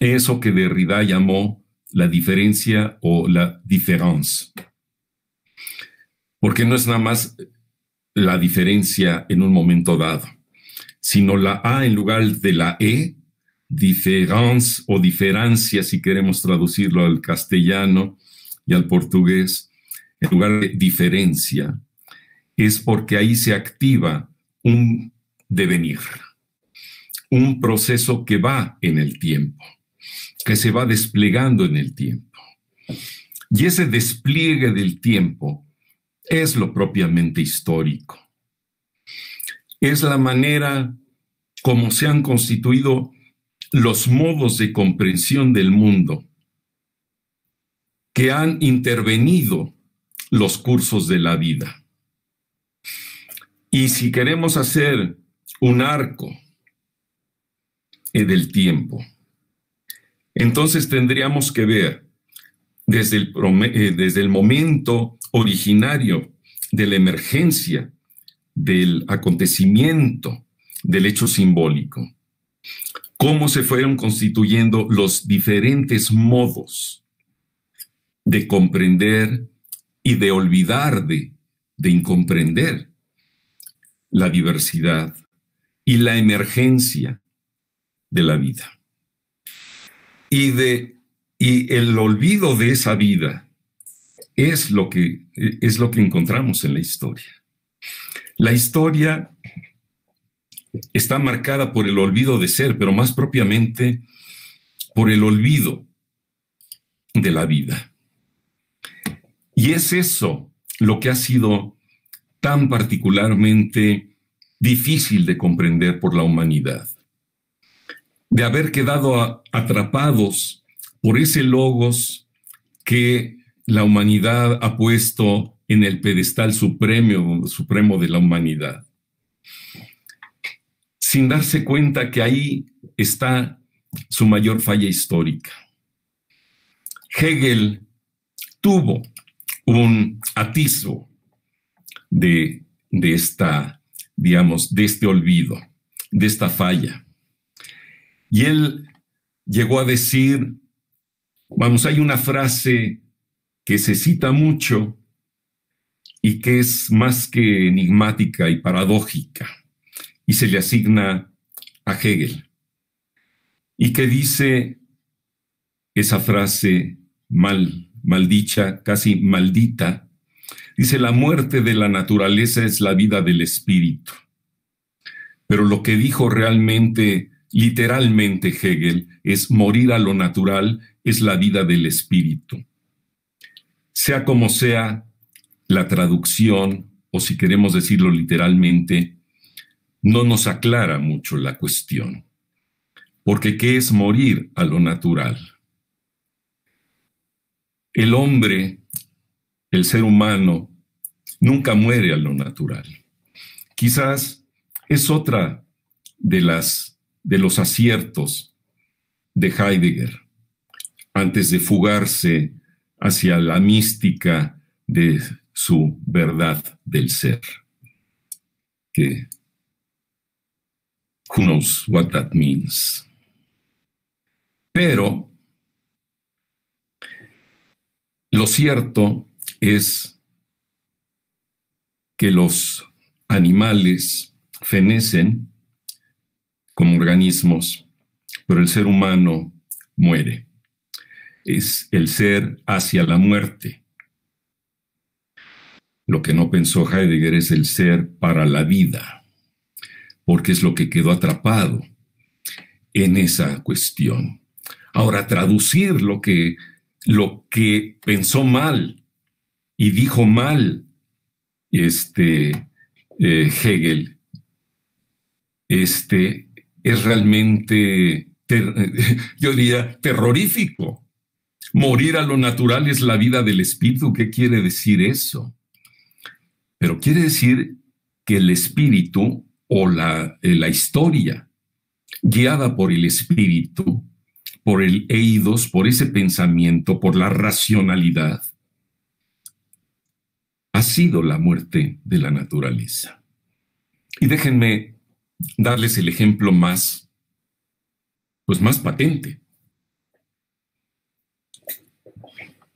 [SPEAKER 5] Eso que Derrida llamó la diferencia o la diferencia. Porque no es nada más la diferencia en un momento dado, sino la A en lugar de la E, diference o diferencia, si queremos traducirlo al castellano y al portugués, en lugar de diferencia, es porque ahí se activa un devenir, un proceso que va en el tiempo que se va desplegando en el tiempo. Y ese despliegue del tiempo es lo propiamente histórico. Es la manera como se han constituido los modos de comprensión del mundo que han intervenido los cursos de la vida. Y si queremos hacer un arco del tiempo, entonces tendríamos que ver desde el, eh, desde el momento originario de la emergencia, del acontecimiento, del hecho simbólico, cómo se fueron constituyendo los diferentes modos de comprender y de olvidar de, de incomprender la diversidad y la emergencia de la vida y, de, y el olvido de esa vida es lo, que, es lo que encontramos en la historia. La historia está marcada por el olvido de ser, pero más propiamente por el olvido de la vida. Y es eso lo que ha sido tan particularmente difícil de comprender por la humanidad de haber quedado atrapados por ese logos que la humanidad ha puesto en el pedestal supremo, supremo de la humanidad, sin darse cuenta que ahí está su mayor falla histórica. Hegel tuvo un atisbo de, de esta, digamos, de este olvido, de esta falla. Y él llegó a decir, vamos, hay una frase que se cita mucho y que es más que enigmática y paradójica, y se le asigna a Hegel, y que dice esa frase mal, maldicha, casi maldita, dice, la muerte de la naturaleza es la vida del espíritu. Pero lo que dijo realmente Literalmente Hegel es morir a lo natural, es la vida del espíritu. Sea como sea la traducción, o si queremos decirlo literalmente, no nos aclara mucho la cuestión. Porque ¿qué es morir a lo natural? El hombre, el ser humano, nunca muere a lo natural. Quizás es otra de las de los aciertos de Heidegger antes de fugarse hacia la mística de su verdad del ser. Que who knows what that means. Pero lo cierto es que los animales fenecen como organismos, pero el ser humano muere. Es el ser hacia la muerte. Lo que no pensó Heidegger es el ser para la vida, porque es lo que quedó atrapado en esa cuestión. Ahora, traducir lo que, lo que pensó mal y dijo mal este, eh, Hegel, este, es realmente, (laughs) yo diría, terrorífico. Morir a lo natural es la vida del espíritu. ¿Qué quiere decir eso? Pero quiere decir que el espíritu o la, eh, la historia, guiada por el espíritu, por el eidos, por ese pensamiento, por la racionalidad, ha sido la muerte de la naturaleza. Y déjenme darles el ejemplo más, pues más patente.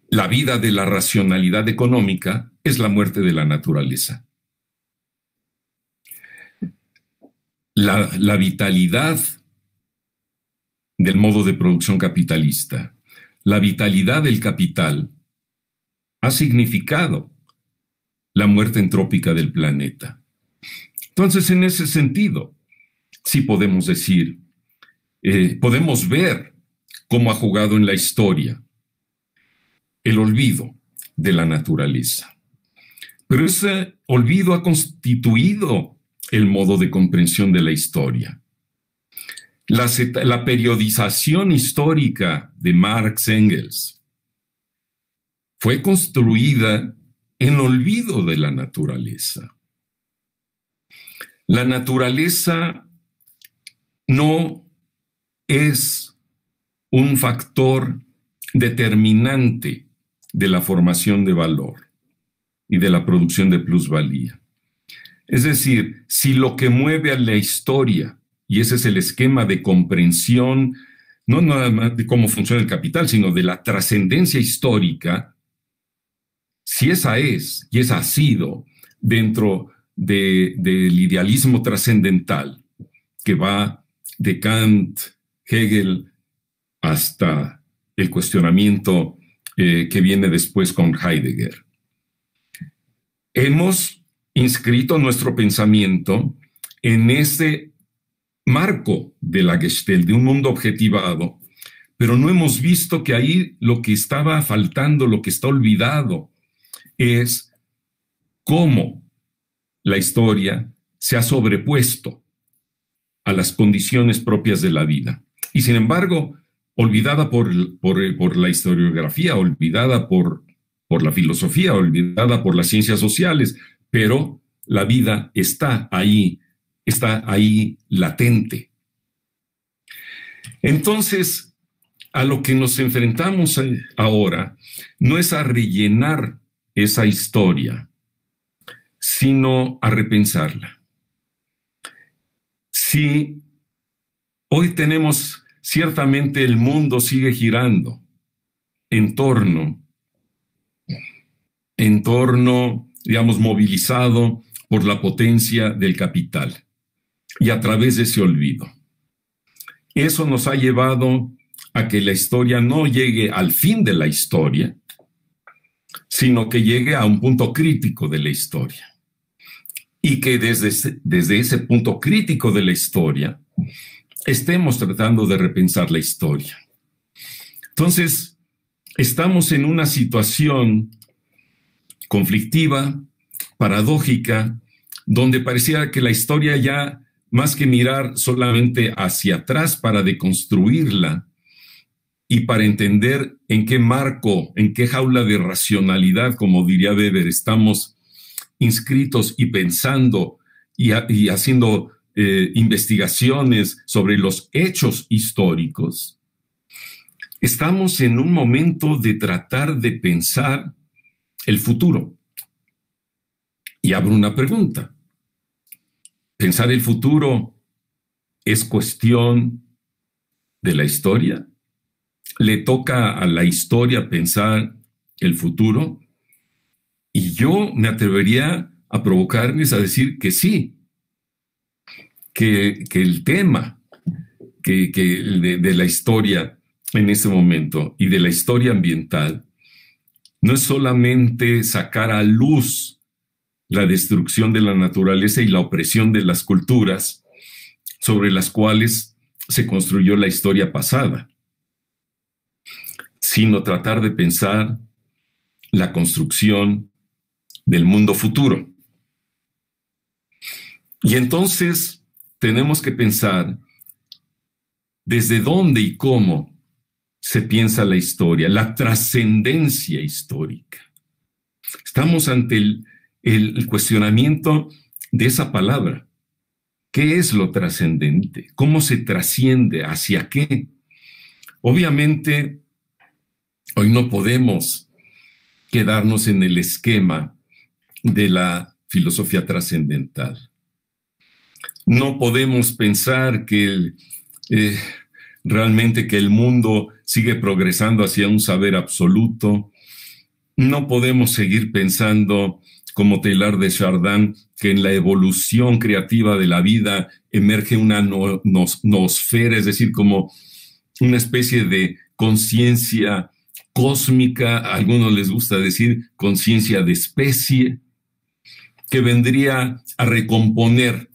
[SPEAKER 5] La vida de la racionalidad económica es la muerte de la naturaleza. La, vitalidad del modo de producción capitalista, la vitalidad del capital, ha significado la muerte entrópica del planeta. Entonces, en ese sentido, sí podemos decir, eh, podemos ver cómo ha jugado en la historia el olvido de la naturaleza. Pero ese olvido ha constituido el modo de comprensión de la historia. La, periodización histórica de Marx Engels fue construida en olvido de la naturaleza. La naturaleza no es un factor determinante de la formación de valor y de la producción de plusvalía. Es decir, si lo que mueve a la historia y ese es el esquema de comprensión, no nada más de cómo funciona el capital, sino de la trascendencia histórica. Si esa es y esa ha sido dentro del idealismo trascendental que va de Kant, Hegel, hasta el cuestionamiento eh, que viene después con Heidegger. Hemos inscrito nuestro pensamiento en ese marco de la Gestalt, de un mundo objetivado, pero no hemos visto que ahí lo que estaba faltando, lo que está olvidado, es cómo la historia se ha sobrepuesto a las condiciones propias de la vida. Y sin embargo, olvidada por, por, la historiografía, olvidada por, por la filosofía, olvidada por las ciencias sociales, pero la vida está ahí está ahí latente. Entonces, a lo que nos enfrentamos ahora no es a rellenar esa historia, sino a repensarla. Si hoy tenemos, ciertamente el mundo sigue girando en torno, en torno, digamos, movilizado por la potencia del capital y a través de ese olvido. Eso nos ha llevado a que la historia no llegue al fin de la historia, sino que llegue a un punto crítico de la historia. Y que desde, desde ese punto crítico de la historia estemos tratando de repensar la historia. Entonces, estamos en una situación conflictiva, paradójica, donde parecía que la historia ya más que mirar solamente hacia atrás para deconstruirla y para entender en qué marco, en qué jaula de racionalidad, como diría Weber, estamos inscritos y pensando y, haciendo eh, investigaciones sobre los hechos históricos, estamos en un momento de tratar de pensar el futuro. Y abro una pregunta. ¿Pensar el futuro es cuestión de la historia? ¿Le toca a la historia pensar el futuro? Y yo me atrevería a provocarles a decir que sí, que, el tema que, de, de la historia en ese momento y de la historia ambiental no es solamente sacar a luz la destrucción de la naturaleza y la opresión de las culturas sobre las cuales se construyó la historia pasada, sino tratar de pensar la construcción del mundo futuro. Y entonces tenemos que pensar desde dónde y cómo se piensa la historia, la trascendencia histórica. Estamos ante el, cuestionamiento de esa palabra. ¿Qué es lo trascendente? ¿Cómo se trasciende? ¿Hacia qué? Obviamente, hoy no podemos quedarnos en el esquema de la filosofía trascendental. No podemos pensar que eh, realmente que el mundo sigue progresando hacia un saber absoluto. No podemos seguir pensando como Taylor de Chardin que en la evolución creativa de la vida emerge una nosfera, es decir, como una especie de conciencia cósmica, a algunos les gusta decir conciencia de especie, que vendría a recomponer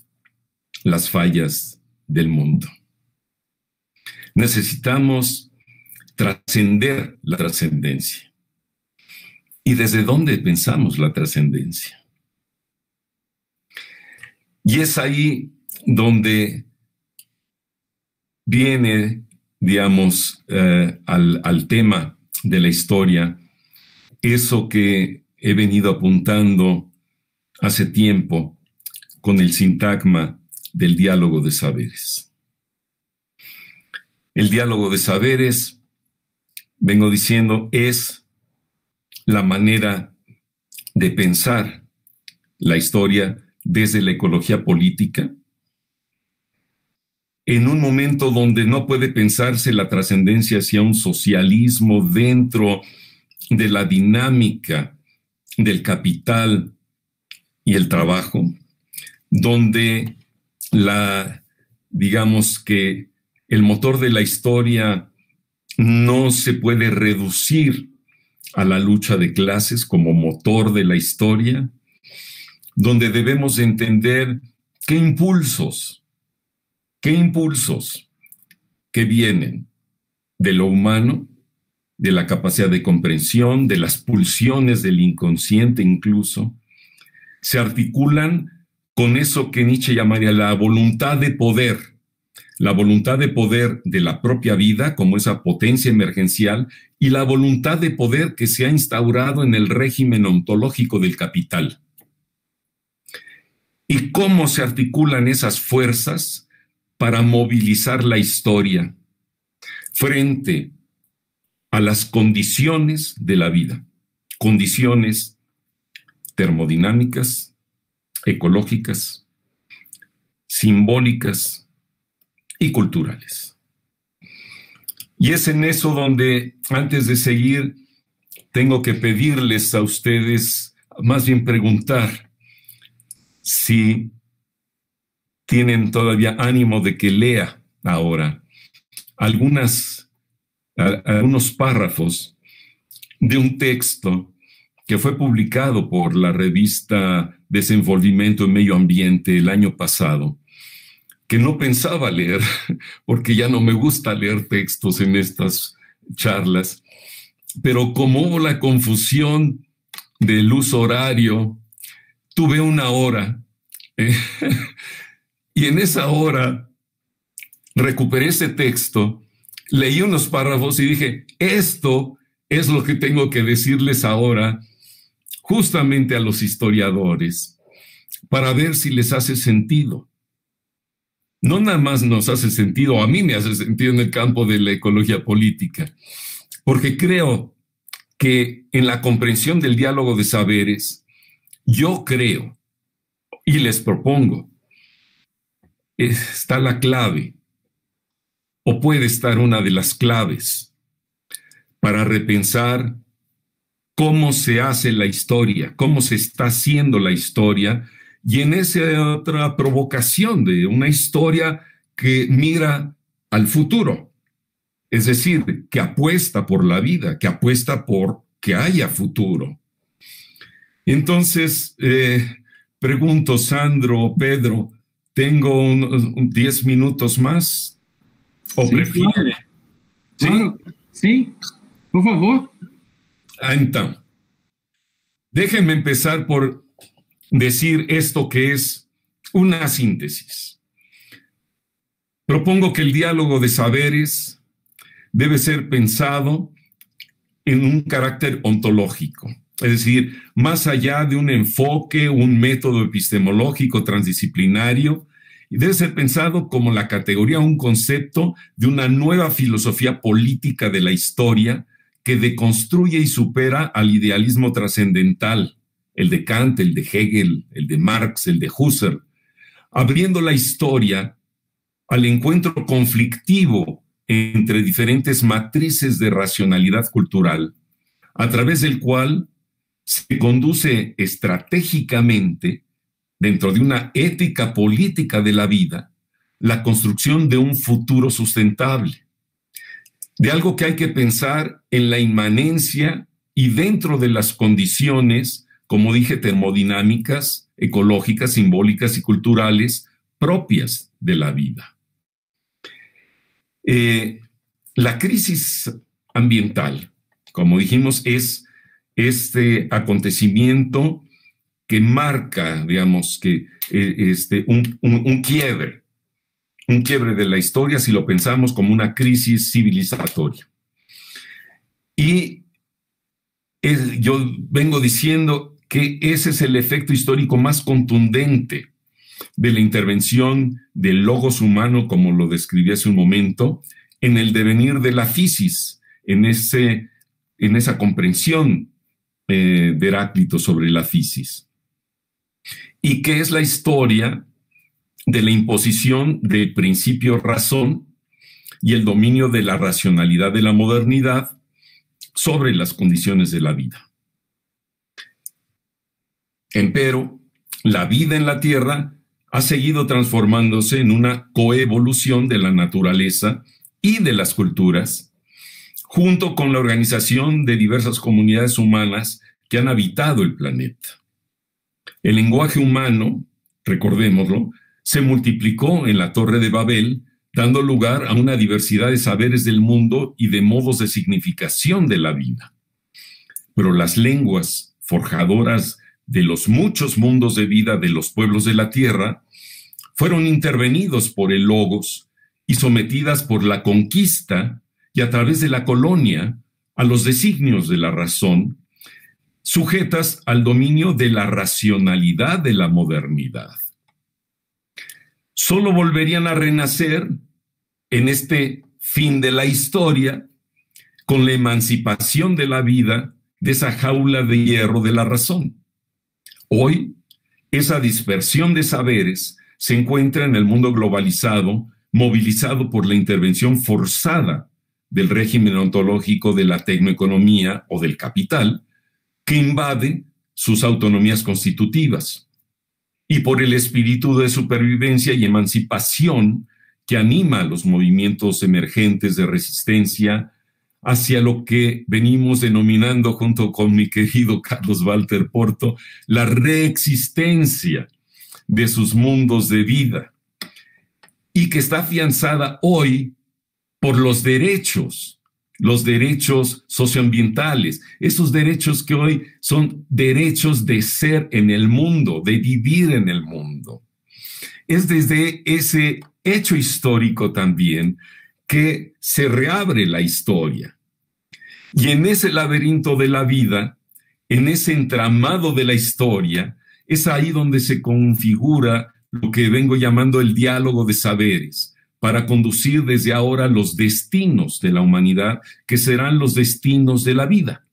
[SPEAKER 5] las fallas del mundo. Necesitamos trascender la trascendencia. ¿Y desde dónde pensamos la trascendencia? Y es ahí donde viene, digamos, eh, al, al tema de la historia, eso que he venido apuntando hace tiempo con el sintagma del diálogo de saberes. El diálogo de saberes vengo diciendo, es la manera de pensar la historia desde la ecología política, en un momento donde no puede pensarse la trascendencia hacia un socialismo dentro de la dinámica del capital y el trabajo, donde la, digamos que el motor de la historia no se puede reducir a la lucha de clases como motor de la historia, donde debemos entender qué impulsos, qué impulsos que vienen de lo humano, de la capacidad de comprensión, de las pulsiones del inconsciente incluso, se articulan con eso que Nietzsche llamaría la voluntad de poder la voluntad de poder de la propia vida como esa potencia emergencial y la voluntad de poder que se ha instaurado en el régimen ontológico del capital. ¿Y cómo se articulan esas fuerzas para movilizar la historia frente a las condiciones de la vida? Condiciones termodinámicas, ecológicas, simbólicas, y culturales. Y es en eso donde, antes de seguir, tengo que pedirles a ustedes, más bien preguntar si tienen todavía ánimo de que lea ahora algunas, algunos párrafos de un texto que fue publicado por la revista Desenvolvimiento y Medio Ambiente el año pasado que no pensaba leer, (laughs) porque ya no me gusta leer textos en estas charlas, pero como la confusión del uso horario, tuve una hora eh, (laughs) y en esa hora recuperé ese texto, leí unos párrafos y dije, esto es lo que tengo que decirles ahora, justamente a los historiadores para ver si les hace sentido. No nada más nos hace sentido, a mí me hace sentido en el campo de la ecología política, porque creo que en la comprensión del diálogo de saberes, yo creo y les propongo, está la clave, o puede estar una de las claves para repensar cómo se hace la historia, cómo se está haciendo la historia, y en esa otra provocación de una historia que mira al futuro, es decir, que apuesta por la vida, que apuesta por que haya futuro. Entonces, eh, pregunto, Sandro, Pedro, ¿tengo un 10 minutos más? ¿O
[SPEAKER 1] sí,
[SPEAKER 5] prefiere?
[SPEAKER 1] ¿Sí? sí, por favor.
[SPEAKER 5] Ah, entonces, déjenme empezar por decir esto que es una síntesis. Propongo que el diálogo de saberes debe ser pensado en un carácter ontológico, es decir, más allá de un enfoque, un método epistemológico transdisciplinario, debe ser pensado como la categoría, un concepto de una nueva filosofía política de la historia que deconstruye y supera al idealismo trascendental, el de Kant, el de Hegel, el de Marx, el de Husserl, abriendo la historia al encuentro conflictivo entre diferentes matrices de racionalidad cultural, a través del cual se conduce estratégicamente, dentro de una ética política de la vida, la construcción de un futuro sustentable, de algo que hay que pensar en la inmanencia y dentro de las condiciones, como dije, termodinámicas, ecológicas, simbólicas y culturales propias de la vida. Eh, la crisis ambiental, como dijimos, es este acontecimiento que marca, digamos, que eh, este, un, un, quiebre, un quiebre de la historia si lo pensamos como una crisis civilizatoria. Y yo vengo diciendo que ese es el efecto histórico más contundente de la intervención del logos humano, como lo describí hace un momento, en el devenir de la fisis, en, ese, en esa comprensión eh, de Heráclito sobre la fisis. Y que es la historia de la imposición del principio razón y el dominio de la racionalidad de la modernidad sobre las condiciones de la vida. Empero, la vida en la Tierra ha seguido transformándose en una coevolución de la naturaleza y de las culturas, junto con la organización de diversas comunidades humanas que han habitado el planeta. El lenguaje humano, recordémoslo, se multiplicó en la Torre de Babel, dando lugar a una diversidad de saberes del mundo y de modos de significación de la vida. Pero las lenguas forjadoras de los muchos mundos de vida de los pueblos de la tierra, fueron intervenidos por el Logos y sometidas por la conquista y a través de la colonia a los designios de la razón, sujetas al dominio de la racionalidad de la modernidad. Solo volverían a renacer en este fin de la historia con la emancipación de la vida de esa jaula de hierro de la razón. Hoy, esa dispersión de saberes se encuentra en el mundo globalizado, movilizado por la intervención forzada del régimen ontológico de la tecnoeconomía o del capital, que invade sus autonomías constitutivas, y por el espíritu de supervivencia y emancipación que anima a los movimientos emergentes de resistencia hacia lo que venimos denominando junto con mi querido Carlos Walter Porto, la reexistencia de sus mundos de vida y que está afianzada hoy por los derechos, los derechos socioambientales, esos derechos que hoy son derechos de ser en el mundo, de vivir en el mundo. Es desde ese hecho histórico también que se reabre la historia. Y en ese laberinto de la vida en ese entramado de la historia, es ahí donde se configura lo que vengo llamando el diálogo de saberes, para conducir desde ahora los destinos de la humanidad, que serán los destinos de la vida.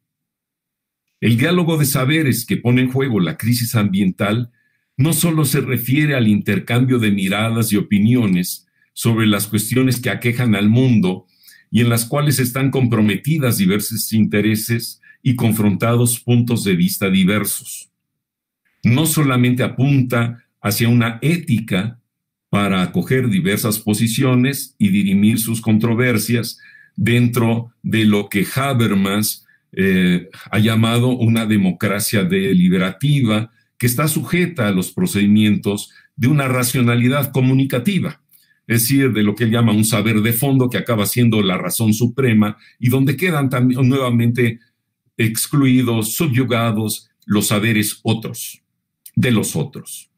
[SPEAKER 5] El diálogo de saberes que pone en juego la crisis ambiental no solo se refiere al intercambio de miradas y opiniones sobre las cuestiones que aquejan al mundo y en las cuales están comprometidas diversos intereses y confrontados puntos de vista diversos. No solamente apunta hacia una ética para acoger diversas posiciones y dirimir sus controversias dentro de lo que Habermas eh, ha llamado una democracia deliberativa que está sujeta a los procedimientos de una racionalidad comunicativa, es decir, de lo que él llama un saber de fondo que acaba siendo la razón suprema y donde quedan también nuevamente excluidos, subyugados los saberes otros, de los otros.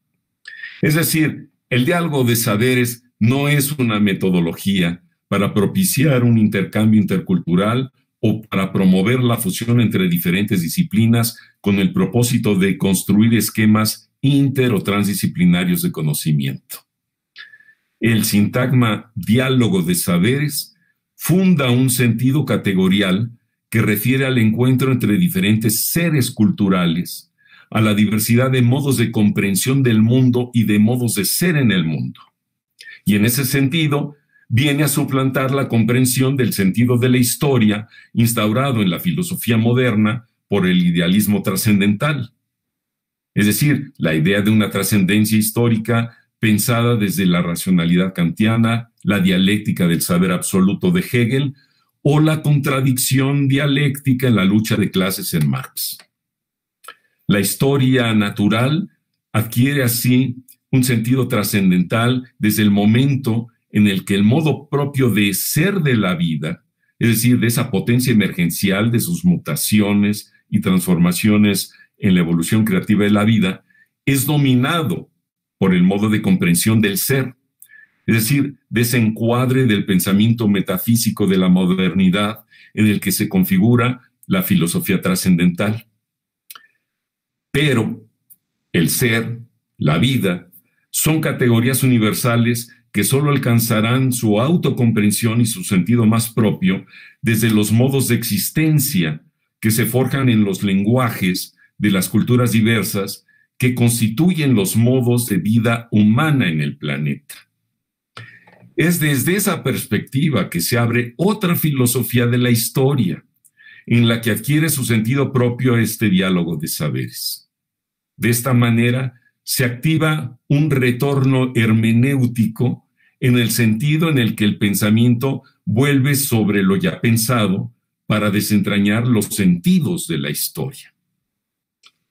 [SPEAKER 5] Es decir, el diálogo de saberes no es una metodología para propiciar un intercambio intercultural o para promover la fusión entre diferentes disciplinas con el propósito de construir esquemas inter o transdisciplinarios de conocimiento. El sintagma diálogo de saberes funda un sentido categorial que refiere al encuentro entre diferentes seres culturales, a la diversidad de modos de comprensión del mundo y de modos de ser en el mundo. Y en ese sentido, viene a suplantar la comprensión del sentido de la historia instaurado en la filosofía moderna por el idealismo trascendental. Es decir, la idea de una trascendencia histórica pensada desde la racionalidad kantiana, la dialéctica del saber absoluto de Hegel o la contradicción dialéctica en la lucha de clases en Marx. La historia natural adquiere así un sentido trascendental desde el momento en el que el modo propio de ser de la vida, es decir, de esa potencia emergencial, de sus mutaciones y transformaciones en la evolución creativa de la vida, es dominado por el modo de comprensión del ser, es decir, de ese encuadre del pensamiento metafísico de la modernidad en el que se configura la filosofía trascendental. Pero el ser, la vida, son categorías universales que solo alcanzarán su autocomprensión y su sentido más propio desde los modos de existencia que se forjan en los lenguajes de las culturas diversas que constituyen los modos de vida humana en el planeta. Es desde esa perspectiva que se abre otra filosofía de la historia, en la que adquiere su sentido propio este diálogo de saberes. De esta manera, se activa un retorno hermenéutico en el sentido en el que el pensamiento vuelve sobre lo ya pensado para desentrañar los sentidos de la historia.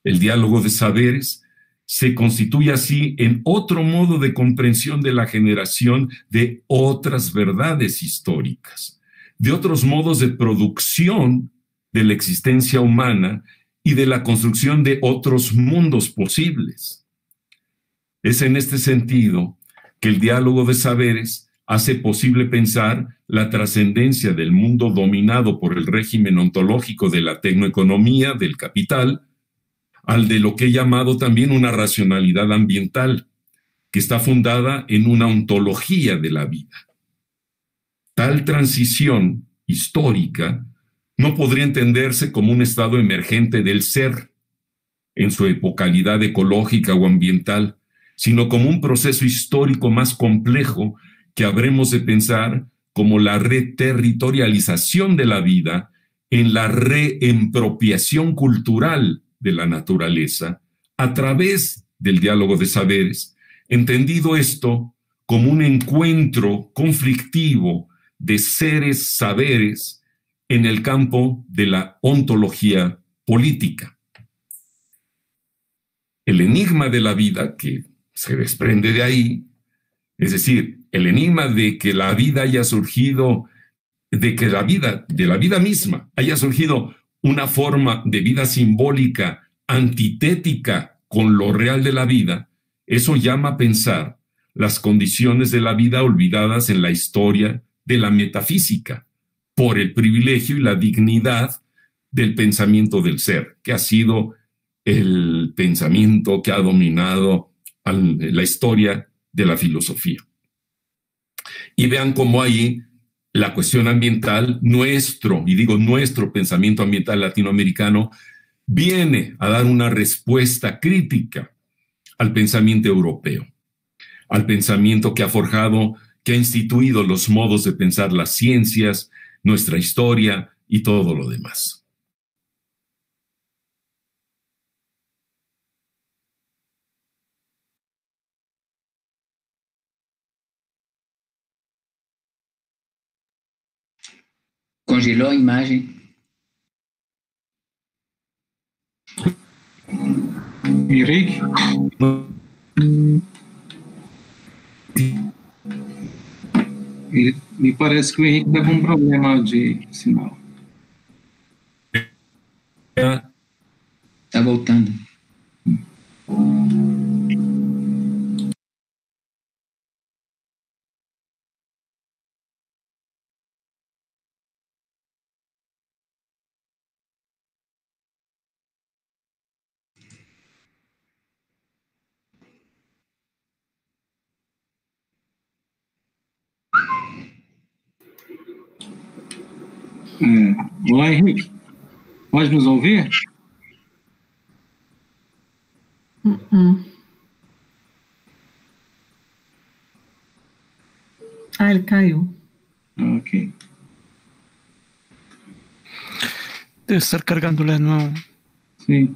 [SPEAKER 5] El diálogo de saberes se constituye así en otro modo de comprensión de la generación de otras verdades históricas, de otros modos de producción de la existencia humana y de la construcción de otros mundos posibles. Es en este sentido que el diálogo de saberes hace posible pensar la trascendencia del mundo dominado por el régimen ontológico de la tecnoeconomía, del capital, al de lo que he llamado también una racionalidad ambiental, que está fundada en una ontología de la vida. Tal transición histórica no podría entenderse como un estado emergente del ser, en su epocalidad ecológica o ambiental, sino como un proceso histórico más complejo que habremos de pensar como la reterritorialización de la vida en la reempropiación cultural de la naturaleza a través del diálogo de saberes, entendido esto como un encuentro conflictivo de seres saberes en el campo de la ontología política. El enigma de la vida, que se desprende de ahí. Es decir, el enigma de que la vida haya surgido, de que la vida, de la vida misma, haya surgido una forma de vida simbólica antitética con lo real de la vida, eso llama a pensar las condiciones de la vida olvidadas en la historia de la metafísica, por el privilegio y la dignidad del pensamiento del ser, que ha sido el pensamiento que ha dominado la historia de la filosofía. Y vean cómo ahí la cuestión ambiental, nuestro, y digo nuestro pensamiento ambiental latinoamericano, viene a dar una respuesta crítica al pensamiento europeo, al pensamiento que ha forjado, que ha instituido los modos de pensar las ciencias, nuestra historia y todo lo demás.
[SPEAKER 4] Congelou a imagem.
[SPEAKER 1] Henrique? Me parece que o Henrique está com um problema de sinal.
[SPEAKER 4] Está voltando.
[SPEAKER 1] É. Olá, Henrique. Pode nos ouvir?
[SPEAKER 2] Uh -uh. Ah, ele caiu.
[SPEAKER 1] Ok.
[SPEAKER 3] Deve estar carregando lá no.
[SPEAKER 1] Sim.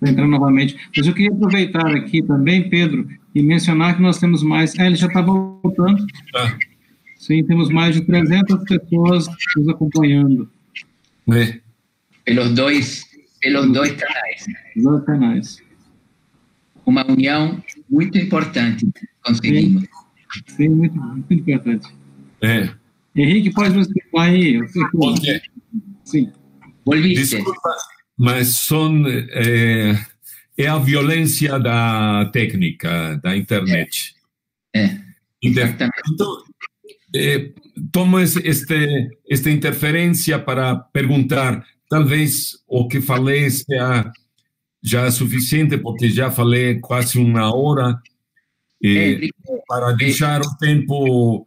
[SPEAKER 1] Vou entrar novamente. Mas eu queria aproveitar aqui também, Pedro, e mencionar que nós temos mais. Ah, ele já está voltando.
[SPEAKER 5] Ah.
[SPEAKER 1] Sim, temos mais de 300 pessoas nos acompanhando.
[SPEAKER 5] É.
[SPEAKER 4] Pelos dois, pelos dois canais.
[SPEAKER 1] Dois canais.
[SPEAKER 4] Uma união muito importante conseguimos.
[SPEAKER 1] Sim, Sim muito, muito importante.
[SPEAKER 5] É.
[SPEAKER 1] Henrique, pode nos explicar aí?
[SPEAKER 5] Okay.
[SPEAKER 1] Sim.
[SPEAKER 4] Volviste.
[SPEAKER 5] Desculpa, mas são, é, é a violência da técnica, da internet.
[SPEAKER 4] É.
[SPEAKER 5] Inter... Então, eh, tomo este, esta interferência para perguntar, talvez o que falei seja já suficiente, porque já falei quase uma hora, eh, para deixar o tempo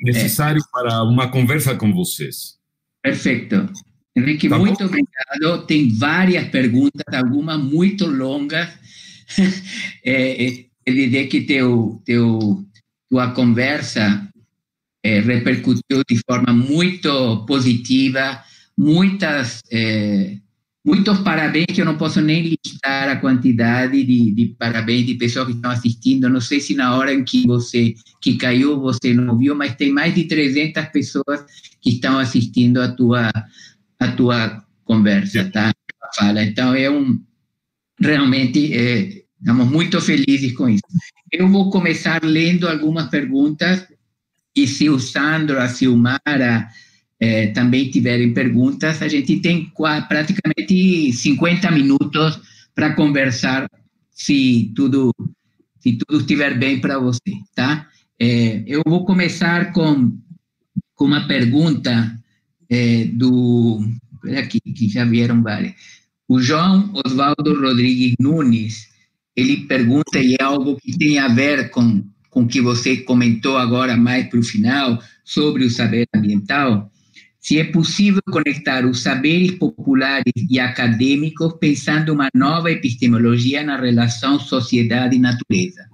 [SPEAKER 5] necessário para uma conversa com vocês.
[SPEAKER 4] Perfeito. Henrique,
[SPEAKER 5] Tá bom?
[SPEAKER 4] muito obrigado. Tem várias perguntas, algumas muito longas. é, é, eu diria que teu, teu, tua conversa é, repercutiu de forma muito positiva. Muitas, é, muitos parabéns, que eu não posso nem listar a quantidade de, de parabéns de pessoas que estão assistindo. Não sei se na hora em que você que caiu você não viu, mas tem mais de 300 pessoas que estão assistindo a tua a tua conversa, tá? Fala. Então é um realmente é, estamos muito felizes com isso. Eu vou começar lendo algumas perguntas e se o Sandro, a Silmara eh, também tiverem perguntas, a gente tem praticamente 50 minutos para conversar, se tudo se tudo estiver bem para você, tá? Eh, eu vou começar com, com uma pergunta eh, do. Aqui, que já vieram várias. O João Oswaldo Rodrigues Nunes, ele pergunta, e é algo que tem a ver com com que você comentou agora mais para o final, sobre o saber ambiental, se é possível conectar os saberes populares e acadêmicos pensando uma nova epistemologia na relação sociedade e natureza.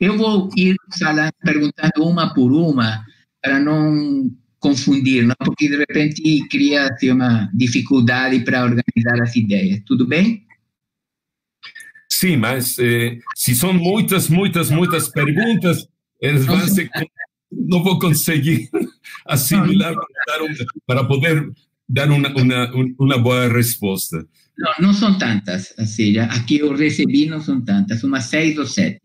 [SPEAKER 4] Eu vou ir falando, perguntando uma por uma, para não confundir, não? porque de repente cria-se uma dificuldade para organizar as ideias. Tudo bem?
[SPEAKER 5] Sim, mas eh, se são muitas, muitas, muitas perguntas, eles vão ser, não vou conseguir (laughs) assimilar para, um- poder dar uma, uma, uma boa resposta.
[SPEAKER 4] Não, não são tantas, assim, aqui eu recebi não são tantas, umas seis ou sete.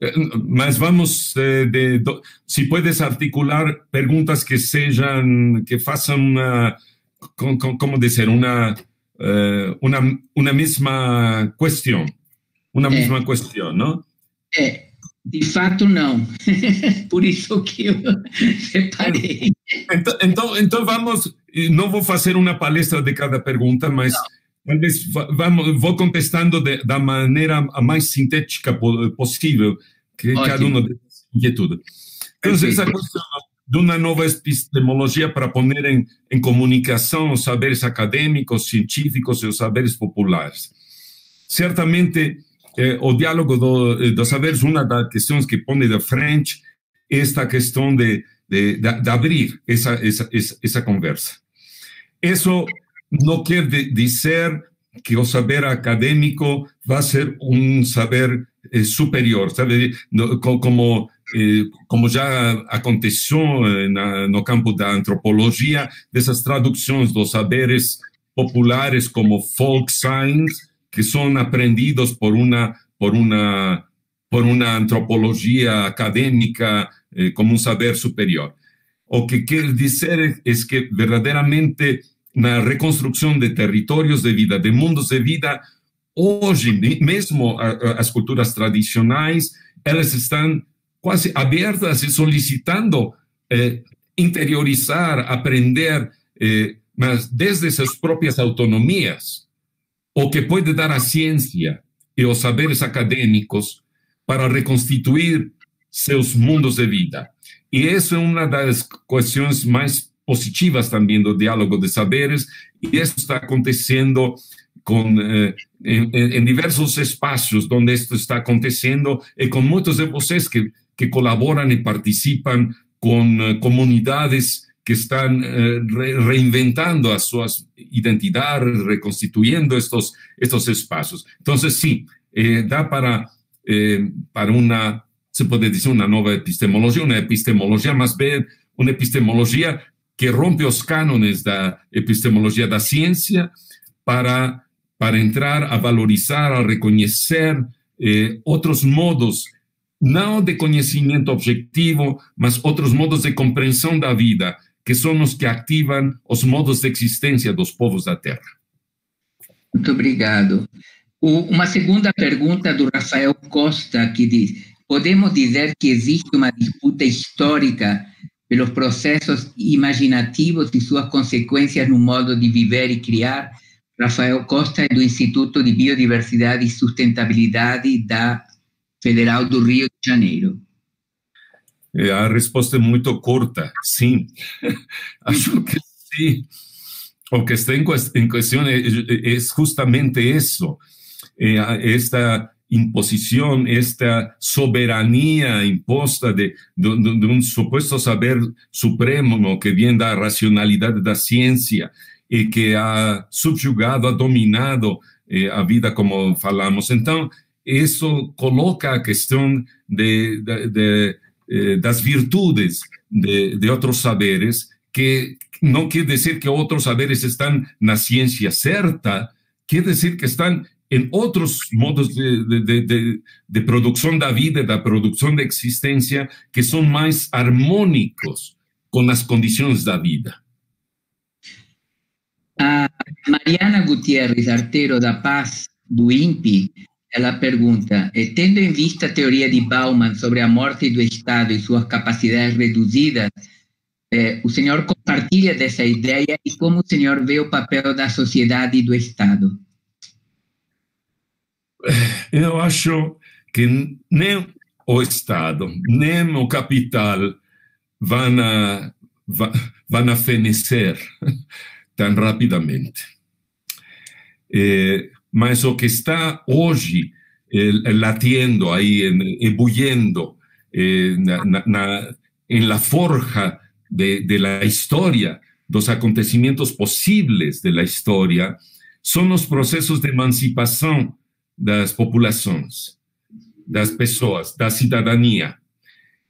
[SPEAKER 5] Eh, Mas vamos, eh, de, do- se puedes articular perguntas que sejam, que façam uma, com- com- como dizer, uma, eh, uma, uma mesma questão, uma
[SPEAKER 4] É.
[SPEAKER 5] mesma questão, não?
[SPEAKER 4] É, de fato não. (laughs) Por isso que eu separei.
[SPEAKER 5] Então, então, vamos, não vou fazer uma palestra de cada pergunta, mas talvez vamos, vou contestando de, da maneira mais sintética possível, que Ótimo. cada um inquietude. Então, essa questão de uma nova epistemologia para pôr em, em comunicação os saberes acadêmicos, científicos e os saberes populares. Certamente, eh, o diálogo do, dos saberes, uma das questões que põe de frente esta questão de de, de, de abrir esa, esa, esa, esa, conversa. Eso no quiere decir que el saber académico va a ser un saber eh, superior, sabe? Como, eh, como já aconteceu eh, na, no campo da antropologia, dessas traduções dos saberes populares como folk science, que são aprendidos por uma, por uma, por uma antropologia acadêmica eh, como un saber superior. O que quiere decir es que verdaderamente la reconstrucción de territorios de vida, de mundos de vida, hoy mismo las culturas tradicionales, ellas están casi abiertas y solicitando eh, interiorizar, aprender, eh, desde sus propias autonomías, o que puede dar a ciencia y los saberes académicos para reconstituir seus mundos de vida. E isso é uma das questões mais positivas também do diálogo de saberes, e isso está acontecendo com, eh, em, em, diversos espaços onde isso está acontecendo, e com muitos de vocês que, que colaboram e participam com eh, comunidades que estão eh, re, reinventando as suas identidades, reconstituindo estes, estes espaços. Então, sim, eh, dá para, para uma se puede decir una nueva epistemología, una epistemología más bien, una epistemología que rompe de la epistemología de la ciencia para, para entrar a valorizar, a reconocer eh, otros modos, no de conocimiento objetivo, mas otros modos de comprensión de la vida, que son los que activan los modos de existencia de los povos de la tierra.
[SPEAKER 4] Muito obrigado. Uma segunda pergunta do Rafael Costa, que diz: podemos dizer que existe uma disputa histórica pelos processos imaginativos e suas consequências no modo de viver e criar. Rafael Costa é do Instituto de Biodiversidade e Sustentabilidade da Federal do Rio de Janeiro.
[SPEAKER 5] A resposta é muito curta, sim. (laughs) Acho que sim. O que está em questão é, é justamente isso. Esta imposición, esta soberanía imposta de, de, de, un supuesto saber supremo que viene da racionalidade da ciência e que ha subjugado, ha dominado eh, a vida, como falamos. Então, isso coloca a questão de, de, eh, das virtudes de, outros saberes, que não quer dizer que outros saberes estão na ciência certa, quer dizer que estão en otros modos de, producción de vida, de producción de existencia, que son más armónicos con las condiciones de la vida.
[SPEAKER 4] A Mariana Gutiérrez Artero da Paz, do INPI, ela pergunta, eh, tendo em vista a teoria de Bauman sobre a morte do Estado e suas capacidades reduzidas, eh, o senhor compartilha dessa ideia e como o senhor vê o papel da sociedade e do Estado?
[SPEAKER 5] eu acho que nem o Estado, nem o capital vão a, vão a fenecer tão rapidamente. Eh, mas o que está hoje eh, latiendo aí, ebulliendo eh, en la forja de, de la historia, dos acontecimentos posibles de la historia, são os processos de emancipação das populações, das pessoas, da cidadania.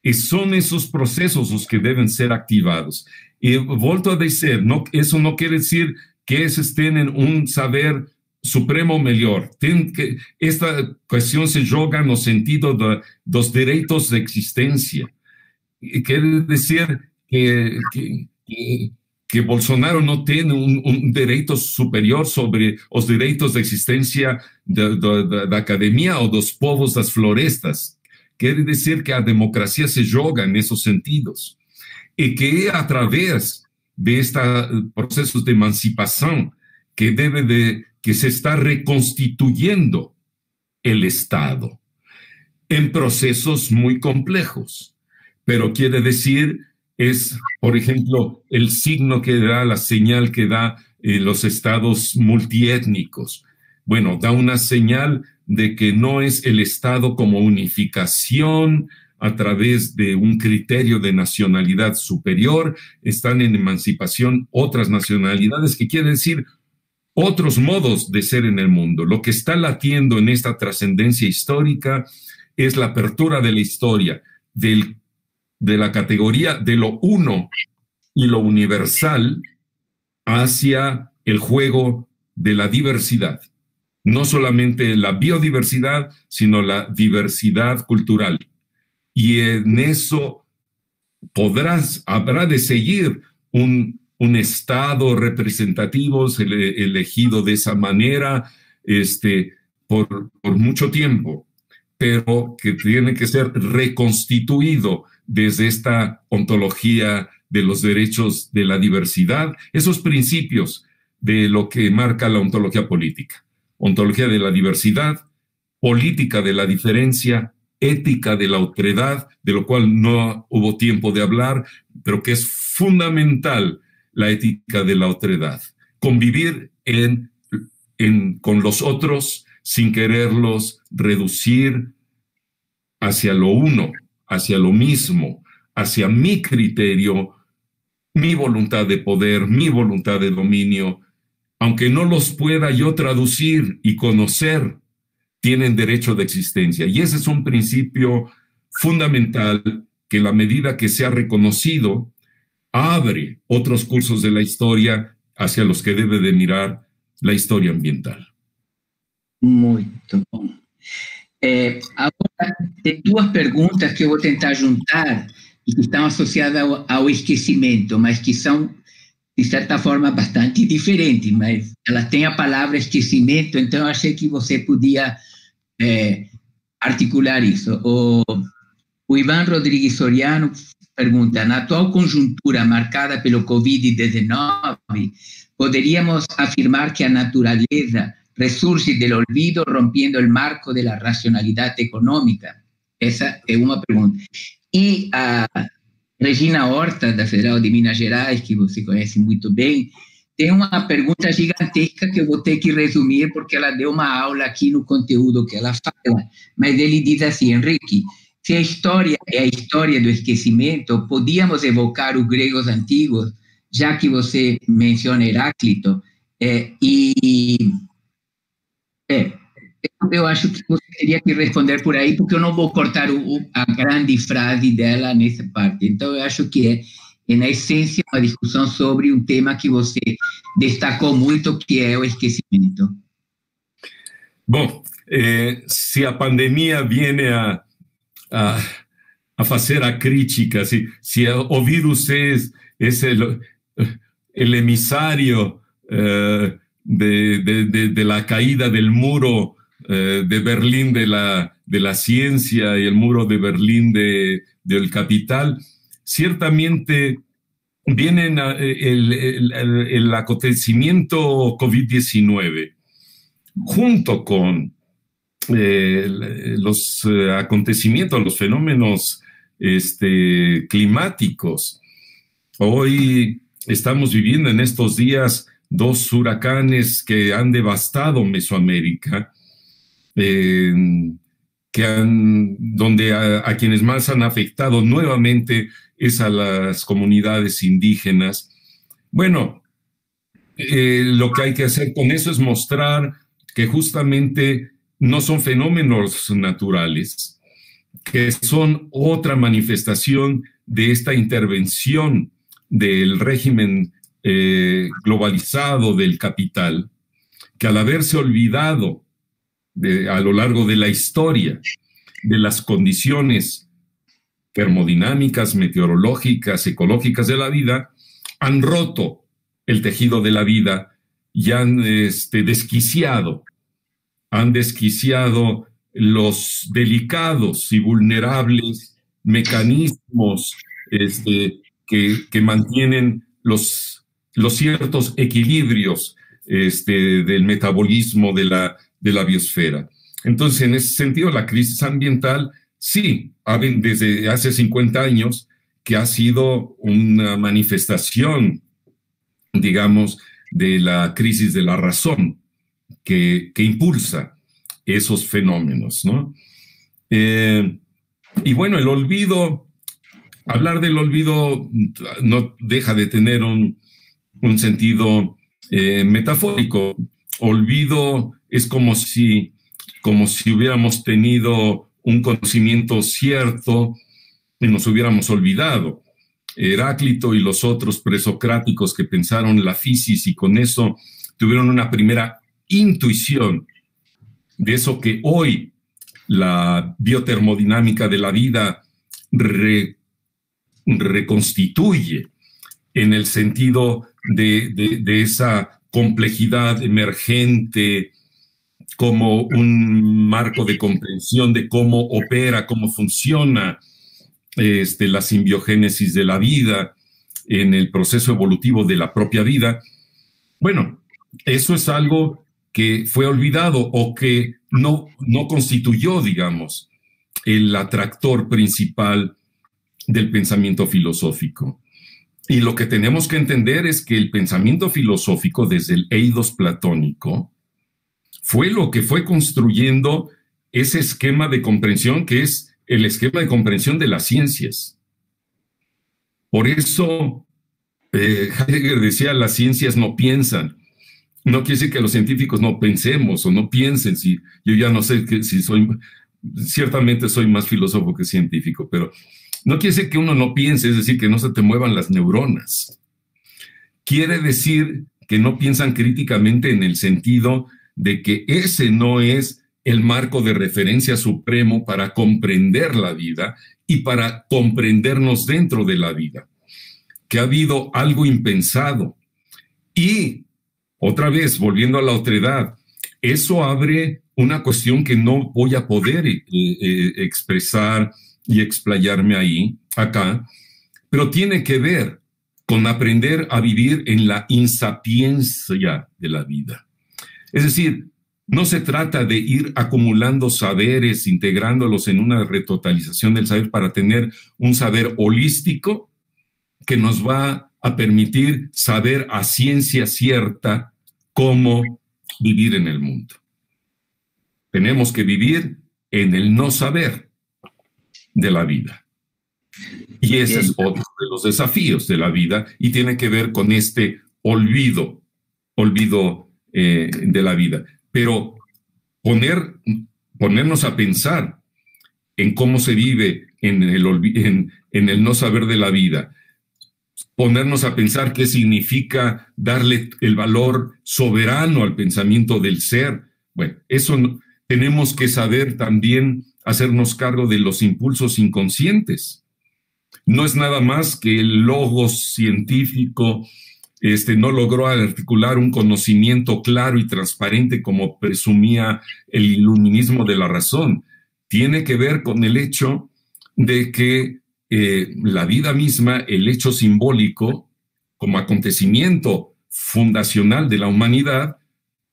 [SPEAKER 5] E são esses processos os que devem ser ativados. E volto a dizer, não, isso não quer dizer que esses tenham um saber supremo melhor. Que, esta questão se joga no sentido de, dos direitos de existência. Quer dizer que, que, que Bolsonaro no tiene un, derecho superior sobre los derechos de existencia de, la academia o los povos das florestas. Quiere decir que la democracia se joga en esos sentidos. y que a través de estos procesos de emancipación que debe de, que se está reconstituyendo el Estado en procesos muy complejos, pero quiere decir es, por ejemplo, el signo que da, la señal que da eh, los estados multiétnicos. Bueno, da una señal de que no es el Estado como unificación a través de un criterio de nacionalidad superior, están en emancipación otras nacionalidades, que quiere decir otros modos de ser en el mundo. Lo que está latiendo en esta trascendencia histórica es la apertura de la historia, del de la categoría de lo uno y lo universal hacia el juego de la diversidad. No solamente la biodiversidad, sino la diversidad cultural. Y en eso podrás, habrá de seguir un, un Estado representativo elegido de esa manera este, por, por mucho tiempo, pero que tiene que ser reconstituido desde esta ontología de los derechos de la diversidad, esos principios de lo que marca la ontología política. Ontología de la diversidad, política de la diferencia, ética de la otredad, de lo cual no hubo tiempo de hablar, pero que es fundamental la ética de la otredad. Convivir en, en, con los otros sin quererlos reducir hacia lo uno, hacia lo mismo, hacia mi criterio, mi voluntad de poder, mi voluntad de dominio, aunque no los pueda yo traducir y conocer, tienen derecho de existencia. Y ese es un principio fundamental que la medida que se ha reconocido, abre otros cursos de la historia hacia los que debe de mirar la historia ambiental.
[SPEAKER 4] Muy bien. É, agora, tem duas perguntas que eu vou tentar juntar e que estão associadas ao, esquecimento, mas que são, de certa forma, bastante diferentes, mas elas têm a palavra esquecimento, então eu achei que você podia é, articular isso. O, o Ivan Rodrigues Soriano pergunta, na atual conjuntura marcada pelo Covid-19, poderíamos afirmar que a natureza resurge del olvido rompiendo el marco de la racionalidad económica? Esa es una pregunta. Y a Regina Horta, da Federal de Minas Gerais, que você conhece muito bem, tem uma pergunta gigantesca que eu vou ter que resumir porque ela deu uma aula aqui no conteúdo que ela fala. Mas ele diz assim, Henrique, se a história é a história do esquecimento, podíamos evocar os gregos antigos, já que você menciona Heráclito, é, e É, eu acho que você teria que responder por aí, porque eu não vou cortar o, a grande frase dela nessa parte. Então, eu acho que é, é, na essência, uma discussão sobre um tema que você destacou muito, que é o esquecimento.
[SPEAKER 5] Bom, eh, se a pandemia viene a, a, a fazer a crítica, se, se o vírus é, é el, el emisario eh, de, la caída del muro eh, de Berlín de la, de la ciencia y el muro de Berlín de, del capital, ciertamente vienen el, el, acontecimiento COVID-19 junto con eh, los eh, acontecimientos, los fenómenos este, climáticos. Hoy estamos viviendo en estos días dos huracanes que han devastado Mesoamérica, que han, donde a, quienes más han afectado nuevamente es a las comunidades indígenas. Bueno, eh, lo que hay que hacer con eso es mostrar que justamente no son fenómenos naturales, que son otra manifestación de esta intervención del régimen eh, globalizado del capital, que al haberse olvidado a lo largo de la historia de las condiciones termodinámicas, meteorológicas, ecológicas de la vida, han roto el tejido de la vida y han este, desquiciado, han desquiciado los delicados y vulnerables mecanismos este, que, mantienen los, ciertos equilibrios este, del metabolismo de la, de la biosfera. Entonces, en ese sentido, la crisis ambiental, sí, desde hace 50 años, que ha sido una manifestación, digamos, de la crisis de la razón que, impulsa esos fenómenos, ¿no? Eh, y bueno, el olvido, hablar del olvido no deja de tener un, sentido eh, metafórico. Olvido es como si, como si hubiéramos tenido un conocimiento cierto y nos hubiéramos olvidado. Heráclito y los otros presocráticos que pensaron la fisis y con eso tuvieron una primera intuición de eso que hoy la biotermodinámica de la vida reconstituye en el sentido de, esa complejidad emergente como un marco de comprensión de cómo opera, cómo funciona este, la simbiogénesis de la vida en el proceso evolutivo de la propia vida. Bueno, eso es algo que fue olvidado o que no, no constituyó, digamos, el atractor principal del pensamiento filosófico. Y lo que tenemos que entender es que el pensamiento filosófico desde el eidos platónico fue lo que fue construyendo ese esquema de comprensión que es el esquema de comprensión de las ciencias. Por eso eh, (laughs) Heidegger decía, las ciencias no piensan, no quiere decir que los científicos no pensemos o no piensen, si yo ya no sé que, si soy, ciertamente soy más filósofo que científico, pero no quiere decir que uno no piense, es decir, que no se te muevan las neuronas. Quiere decir que no piensan críticamente en el sentido de que ese no es el marco de referencia supremo para comprender la vida y para comprendernos dentro de la vida, que ha habido algo impensado y otra vez, volviendo a la otredad, eso abre una cuestión que no voy a poder eh, eh, expresar y explayarme ahí, acá, pero tiene que ver con aprender a vivir en la insapiencia de la vida. Es decir, no se trata de ir acumulando saberes, integrándolos en una retotalización del saber para tener un saber holístico que nos va a permitir saber a ciencia cierta cómo vivir en el mundo. Tenemos que vivir en el no saber de la vida. Y ese es otro de los desafíos de la vida y tiene que ver con este olvido, olvido eh, de la vida. Pero poner, ponernos a pensar en cómo se vive en el, en el no saber de la vida ponernos a pensar qué significa darle el valor soberano al pensamiento del ser. Bueno, eso tenemos que saber también hacernos cargo de los impulsos inconscientes. No es nada más que el logos científico este, no logró articular un conocimiento claro y transparente como presumía el iluminismo de la razón. Tiene que ver con el hecho de que eh, la vida misma, el hecho simbólico, como acontecimiento fundacional de la humanidad,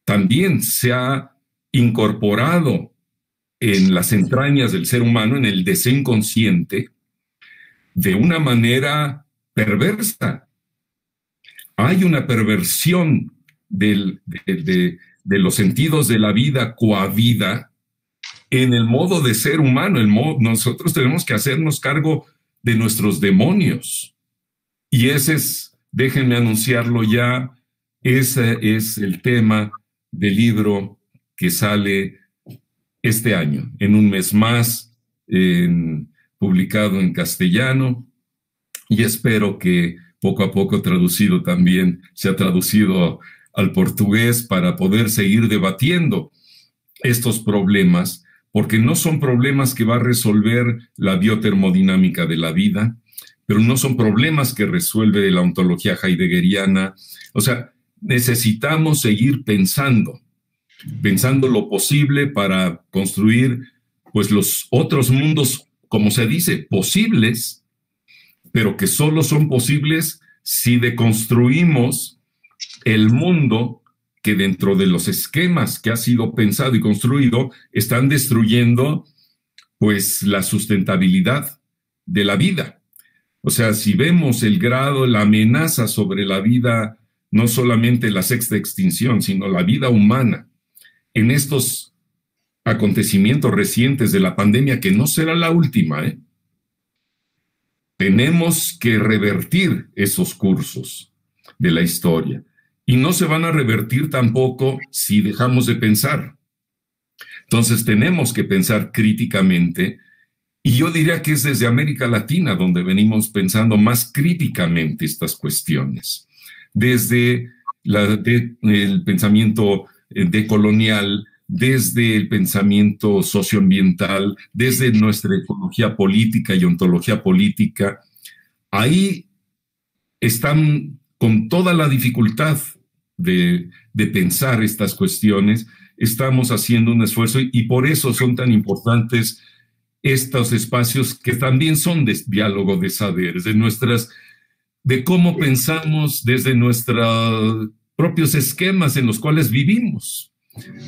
[SPEAKER 5] también se ha incorporado en las entrañas del ser humano, en el deseo inconsciente, de una manera perversa. Hay una perversión de, de, los sentidos de la vida coavida en el modo de ser humano. El modo, nosotros tenemos que hacernos cargo de nuestros demonios. Y ese es, déjenme anunciarlo ya, ese es el tema del libro que sale este año, en un mes más, publicado en castellano, y espero que poco a poco traducido también, sea traducido al portugués para poder seguir debatiendo estos problemas porque no son problemas que va a resolver la biotermodinámica de la vida, pero no son problemas que resuelve la ontología heideggeriana. O sea, necesitamos seguir pensando, pensando lo posible para construir pues los otros mundos, como se dice, posibles, pero que solo son posibles si deconstruimos el mundo que dentro de los esquemas que ha sido pensado y construido están destruyendo pues la sustentabilidad de la vida. O sea, si vemos el grado, la amenaza sobre la vida, no solamente la sexta extinción, sino la vida humana, en estos acontecimientos recientes de la pandemia, que no será la última, ¿eh? tenemos que revertir esos cursos de la historia. Y no se van a revertir tampoco si dejamos de pensar. Entonces tenemos que pensar críticamente y yo diría que es desde América Latina donde venimos pensando más críticamente estas cuestiones. Desde el pensamiento eh, decolonial, desde el pensamiento socioambiental, desde nuestra ecología política y ontología política. Ahí están con toda la dificultad de, pensar estas cuestiones, estamos haciendo un esfuerzo y, por eso son tan importantes estos espacios que también son de diálogo de saberes, de nuestras, de cómo pensamos desde nuestros propios esquemas en los cuales vivimos,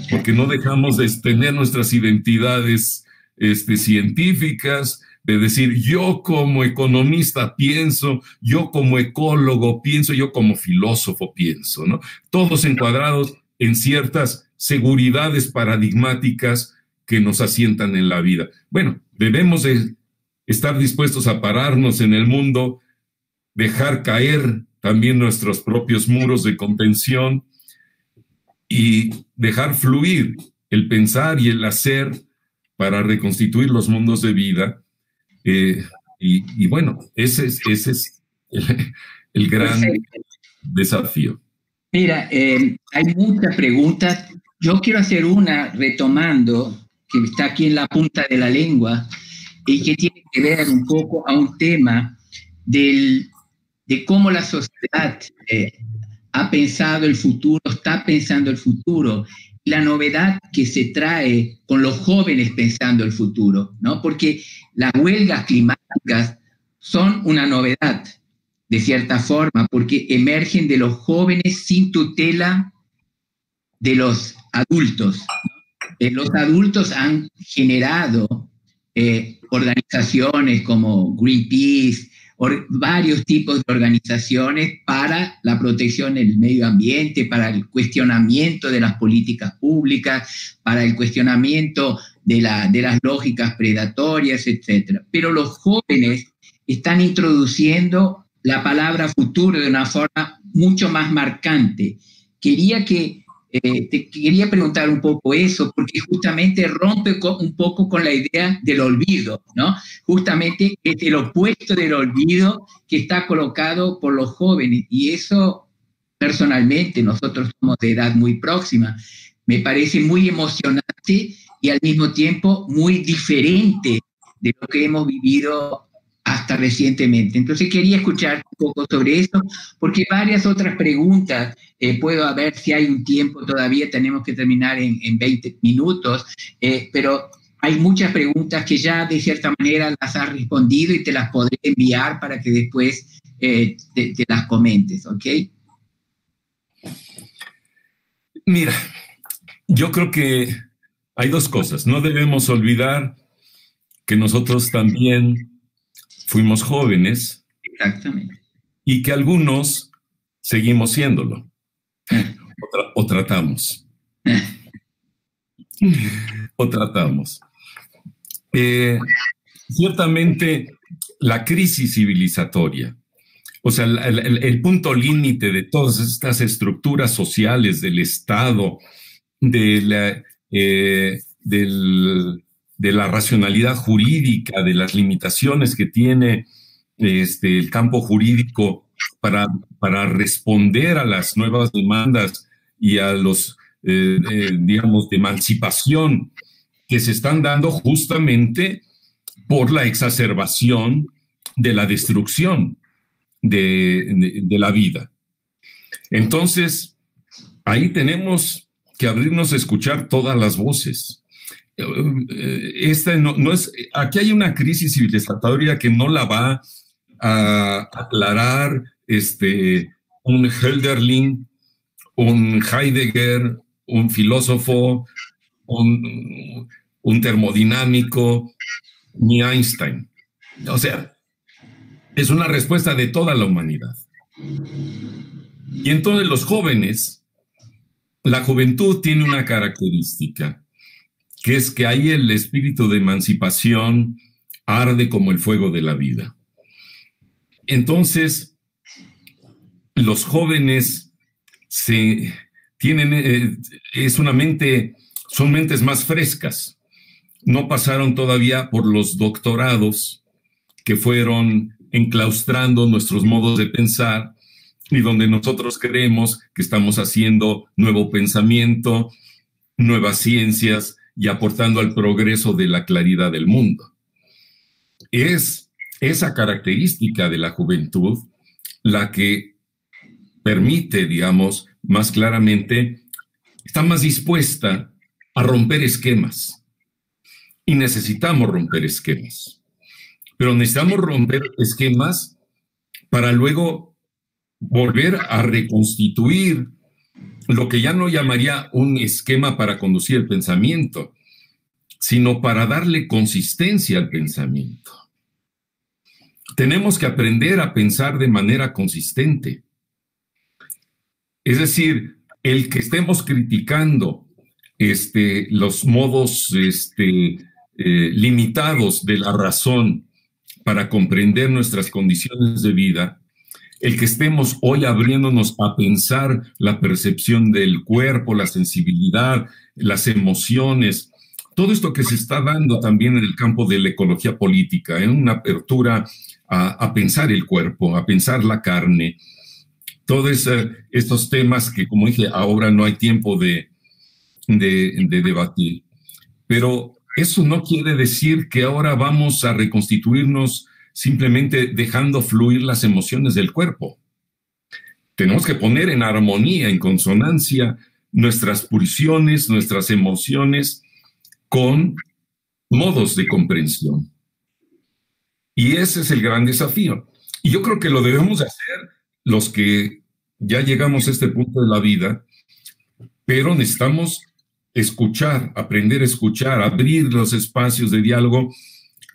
[SPEAKER 5] porque no dejamos de tener nuestras identidades este, científicas, de decir yo como economista pienso, yo como ecólogo pienso, yo como filósofo pienso, ¿no? Todos encuadrados en ciertas seguridades paradigmáticas que nos asientan en la vida. Bueno, debemos de estar dispuestos a pararnos en el mundo, dejar caer también nuestros propios muros de contención y dejar fluir el pensar y el hacer para reconstituir los mundos de vida. Eh, y, bueno, ese es, ese es el, gran desafío.
[SPEAKER 4] Mira, eh, hay muchas preguntas. Yo quiero hacer una retomando que está aquí en la punta de la lengua y que tiene que ver un poco a un tema del, de cómo la sociedad eh, ha pensado el futuro, está pensando el futuro, la novedad que se trae con los jóvenes pensando el futuro, ¿no? Porque las huelgas climáticas son una novedad, de cierta forma, porque emergen de los jóvenes sin tutela de los adultos. Eh, los adultos han generado eh, organizaciones como Greenpeace, varios tipos de organizaciones para la protección del medio ambiente, para el cuestionamiento de las políticas públicas, para el cuestionamiento de, de las lógicas predatorias, etc. Pero los jóvenes están introduciendo la palabra futuro de una forma mucho más marcante. Quería que eh, te quería preguntar un poco eso, porque justamente rompe un poco con la idea del olvido, ¿no? Justamente es el opuesto del olvido que está colocado por los jóvenes. Y eso, personalmente, nosotros somos de edad muy próxima, me parece muy emocionante y al mismo tiempo muy diferente de lo que hemos vivido hasta recientemente. Entonces quería escuchar un poco sobre eso, porque varias otras preguntas, eh, puedo ver si hay un tiempo todavía, tenemos que terminar en, en 20 minutos, eh, pero hay muchas preguntas que ya de cierta manera las has respondido y te las podré enviar para que después eh, te, te las comentes, ¿ok?
[SPEAKER 5] Mira, yo creo que hay dos cosas. No debemos olvidar que nosotros también fuimos jóvenes.
[SPEAKER 4] Exactamente.
[SPEAKER 5] Y que algunos seguimos siéndolo. (laughs) O, tratamos. o tratamos. Eh, ciertamente, la crisis civilizatoria, o sea, el, punto límite de todas estas estructuras sociales del Estado, de la, eh, del, de la racionalidad jurídica, de las limitaciones que tiene este, el campo jurídico para, para responder a las nuevas demandas y a los, eh, eh, digamos, de emancipación que se están dando justamente por la exacerbación de la destrucción de, de la vida. Entonces, ahí tenemos que abrirnos a escuchar todas las voces esta no, es, aquí hay una crisis civilizatoria que no la va a aclarar este, un Hölderlin, un Heidegger, un filósofo, un, un termodinámico, ni Einstein. O sea, es una respuesta de toda la humanidad. Y entonces los jóvenes, la juventud tiene una característica, que es que ahí el espíritu de emancipación arde como el fuego de la vida. Entonces, los jóvenes se tienen, eh, es una mente, son mentes más frescas. No pasaron todavía por los doctorados que fueron enclaustrando nuestros modos de pensar y donde nosotros creemos que estamos haciendo nuevo pensamiento, nuevas ciencias y aportando al progreso de la claridad del mundo. Es esa característica de la juventud la que permite, digamos, más claramente, está más dispuesta a romper esquemas. Y necesitamos romper esquemas. Pero necesitamos romper esquemas para luego volver a reconstituir lo que ya no llamaría un esquema para conducir el pensamiento, sino para darle consistencia al pensamiento. Tenemos que aprender a pensar de manera consistente. Es decir, el que estemos criticando este, los modos este, eh, limitados de la razón para comprender nuestras condiciones de vida, el que estemos hoy abriéndonos a pensar la percepción del cuerpo, la sensibilidad, las emociones, todo esto que se está dando también en el campo de la ecología política, en ¿eh? una apertura a, pensar el cuerpo, a pensar la carne, todos estos temas que, como dije, ahora no hay tiempo de, de debatir. Pero eso no quiere decir que ahora vamos a reconstituirnos simplemente dejando fluir las emociones del cuerpo. Tenemos que poner en armonía, en consonancia, nuestras pulsiones, nuestras emociones con modos de comprensión. Y ese es el gran desafío. Y yo creo que lo debemos hacer los que ya llegamos a este punto de la vida, pero necesitamos escuchar, aprender a escuchar, abrir los espacios de diálogo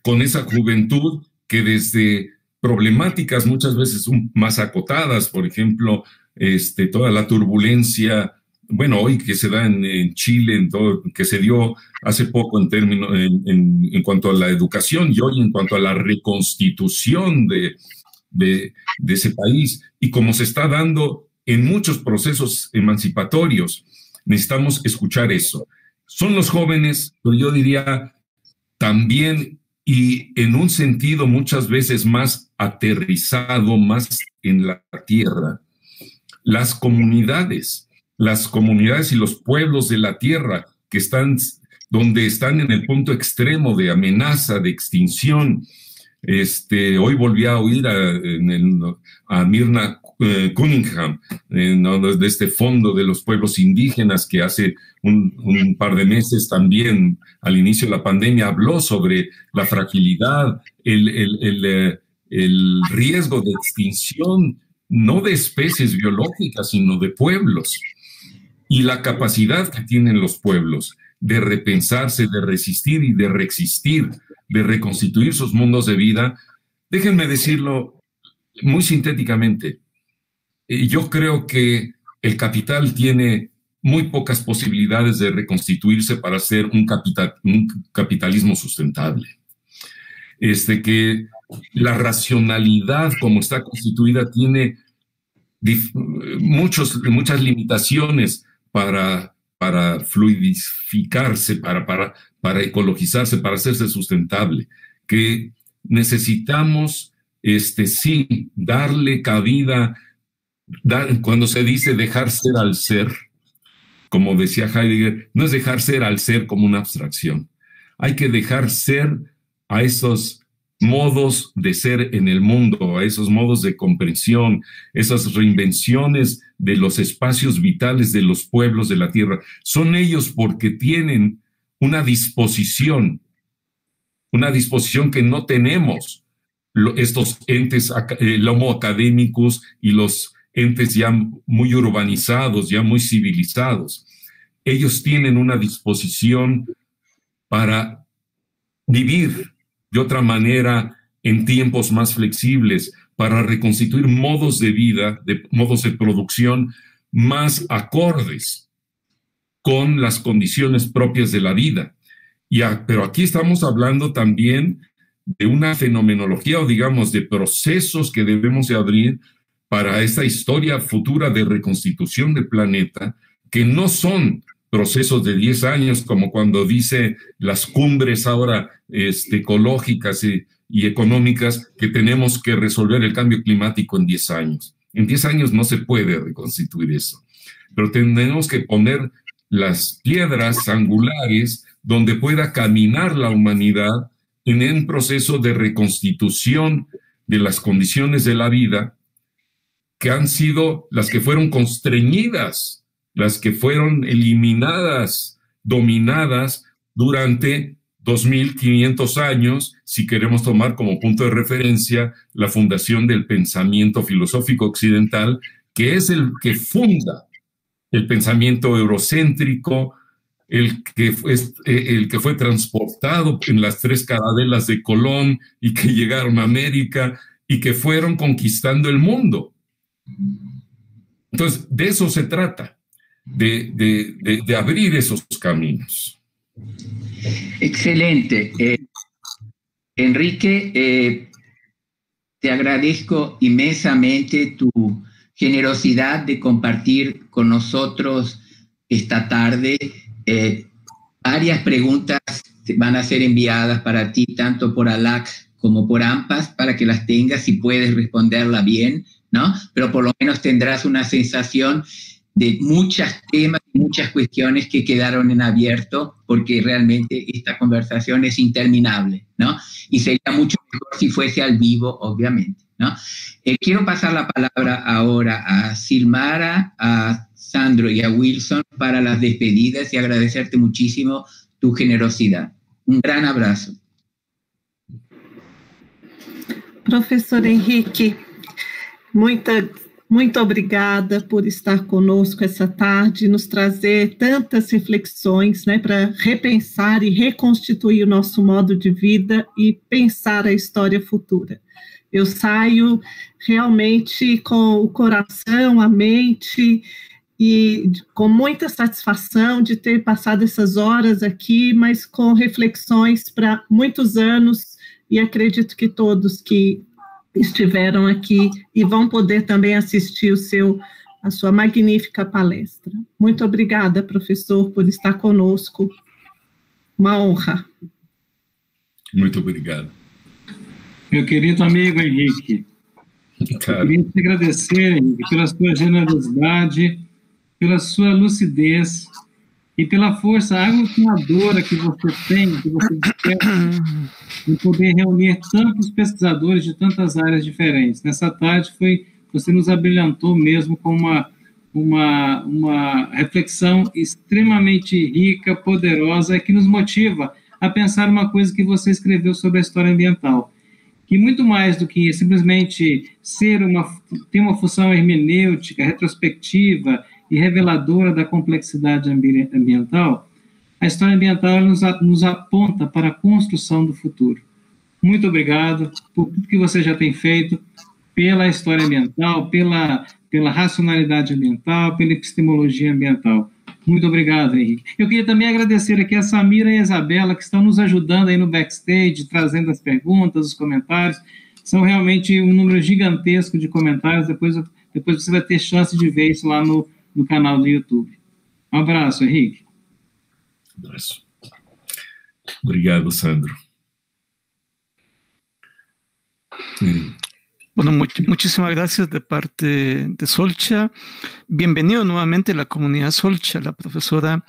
[SPEAKER 5] con esa juventud que desde problemáticas muchas veces más acotadas, por ejemplo, este, toda la turbulencia, bueno, hoy que se da en, Chile, en todo, que se dio hace poco en, términos, en, cuanto a la educación y hoy en cuanto a la reconstitución de, de, de ese país y como se está dando en muchos procesos emancipatorios, necesitamos escuchar eso. Son los jóvenes, pero yo diría también y en un sentido muchas veces más aterrizado, más en la tierra. Las comunidades, las comunidades y los pueblos de la tierra que están donde están en el punto extremo de amenaza, de extinción. Este, hoy volví a oír a, Mirna eh, Cunningham, de este fondo de los pueblos indígenas que hace un, par de meses también, al inicio de la pandemia, habló sobre la fragilidad, eh, el, riesgo de extinción, no de especies biológicas, sino de pueblos, y la capacidad que tienen los pueblos de repensarse, de resistir y de reexistir, de reconstituir sus mundos de vida. Déjenme decirlo muy sintéticamente. Eh, yo creo que el capital tiene muy pocas posibilidades de reconstituirse para ser un, capital, un capitalismo sustentable. Este, que la racionalidad como está constituida tiene muchos, muchas limitaciones para, para fluidificarse, para, para, para ecologizarse, para hacerse sustentable, que necesitamos, este, sí, darle cabida, cuando se dice dejar ser al ser, como decía Heidegger, no es dejar ser al ser como una abstracción. Hay que dejar ser a esos modos de ser en el mundo, a esos modos de comprensión, esas reinvenciones de los espacios vitales de los pueblos de la tierra. Son ellos porque tienen una disposición, una disposición que no tenemos estos entes, el homo académicos y los entes ya muy urbanizados, ya muy civilizados. Ellos tienen una disposición para vivir de otra manera en tiempos más flexibles, para reconstituir modos de vida, de modos de producción más acordes con las condiciones propias de la vida. Y pero aquí estamos hablando también de una fenomenología o digamos de procesos que debemos de abrir para esta historia futura de reconstitución del planeta, que no son procesos de 10 años, como cuando dice las cumbres ahora este, ecológicas y, y, económicas, que tenemos que resolver el cambio climático en 10 años. En 10 años no se puede reconstituir eso, pero tenemos que poner las piedras angulares donde pueda caminar la humanidad en un proceso de reconstitución de las condiciones de la vida que han sido las que fueron constreñidas, las que fueron eliminadas, dominadas durante 2500 años, si queremos tomar como punto de referencia la fundación del pensamiento filosófico occidental, que es el que funda el pensamiento eurocéntrico, el que, fue, el que fue transportado en las tres caradelas de Colón y que (laughs) llegaron a América y que fueron conquistando el mundo. Entonces, de eso se trata, de, abrir esos caminos.
[SPEAKER 4] Excelente. Eh, Enrique, eh, te agradezco inmensamente tu generosidad de compartir con nosotros esta tarde. Eh, varias preguntas van a ser enviadas para ti, tanto por ALAC como por AMPAS, para que las tengas y puedes responderla bien. ¿No? Pero por lo menos tendrás una sensación de muchos temas, muchas cuestiones que quedaron en abierto, porque realmente esta conversación es interminable, ¿no? Y sería mucho mejor si fuese al vivo, obviamente, ¿no? Eh, quiero pasar la palabra ahora a Silmara, a Sandro y a Wilson para las despedidas y agradecerte muchísimo tu generosidad. Un gran abrazo.
[SPEAKER 2] Profesor Enrique, Muita, muito obrigada por estar conosco essa tarde, nos trazer tantas reflexões, né, para repensar e reconstituir o nosso modo de vida e pensar a história futura. Eu saio realmente com o coração, a mente e com muita satisfação de ter passado essas horas aqui, mas com reflexões para muitos anos e acredito que todos que estiveram aqui e vão poder também assistir o seu a sua magnífica palestra. Muito obrigada, professor, por estar conosco. Uma honra.
[SPEAKER 5] Muito obrigado.
[SPEAKER 1] Meu querido amigo Henrique, Cara. eu queria te agradecer, Henrique, pela sua generosidade, pela sua lucidez, e pela força aglutinadora que você tem, que você desperta, em poder reunir tantos pesquisadores de tantas áreas diferentes. Nessa tarde foi você nos abrilhantou mesmo com uma uma, uma reflexão extremamente rica, poderosa, que nos motiva a pensar uma coisa que você escreveu sobre a história ambiental, que muito mais do que simplesmente ser uma ter uma função hermenêutica, retrospectiva, e reveladora da complexidade ambiental, a história ambiental nos, nos aponta para a construção do futuro. Muito obrigado por tudo que você já tem feito pela história ambiental, pela, pela racionalidade ambiental, pela epistemologia ambiental. Muito obrigado, Henrique. Eu queria também agradecer aqui a Samira e a Isabela, que estão nos ajudando aí no backstage, trazendo as perguntas, os comentários. São realmente um número gigantesco de comentários. Depois, depois você vai ter chance de ver isso lá no, no canal do YouTube. Um abraço, Henrique.
[SPEAKER 5] Um abraço. Obrigado, Sandro.
[SPEAKER 3] Bueno, muchísimas gracias de parte de Solcha. Bienvenido nuevamente a la comunidad Solcha. La profesora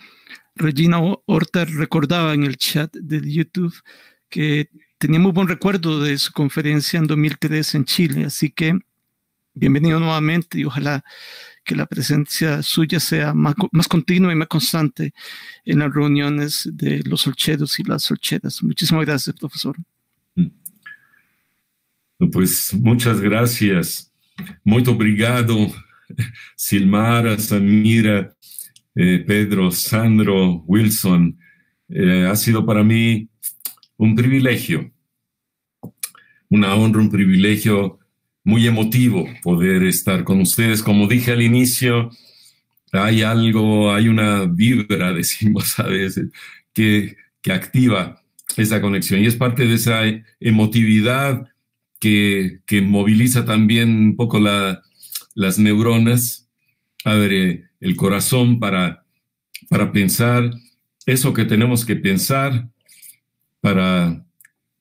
[SPEAKER 3] Regina Horta recordaba en el chat de YouTube que tenía muy buen recuerdo de su conferencia en 2003 en Chile, así que bienvenido nuevamente y ojalá que la presencia suya sea más, continua y más constante en las reuniones de los solcheros y las solcheras. Muchísimas gracias, profesor.
[SPEAKER 5] Pues muchas gracias. Muy obrigado, Silmara, Samira, eh, Pedro, Sandro, Wilson. Eh, ha sido para mí un privilegio, una honra, un privilegio muy emotivo poder estar con ustedes. Como dije al inicio, hay algo, hay una vibra, (laughs) decimos a veces, que, que activa esa conexión y es parte de esa emotividad que, que moviliza también un poco la, las neuronas, abre el corazón para, para pensar eso que tenemos que pensar para,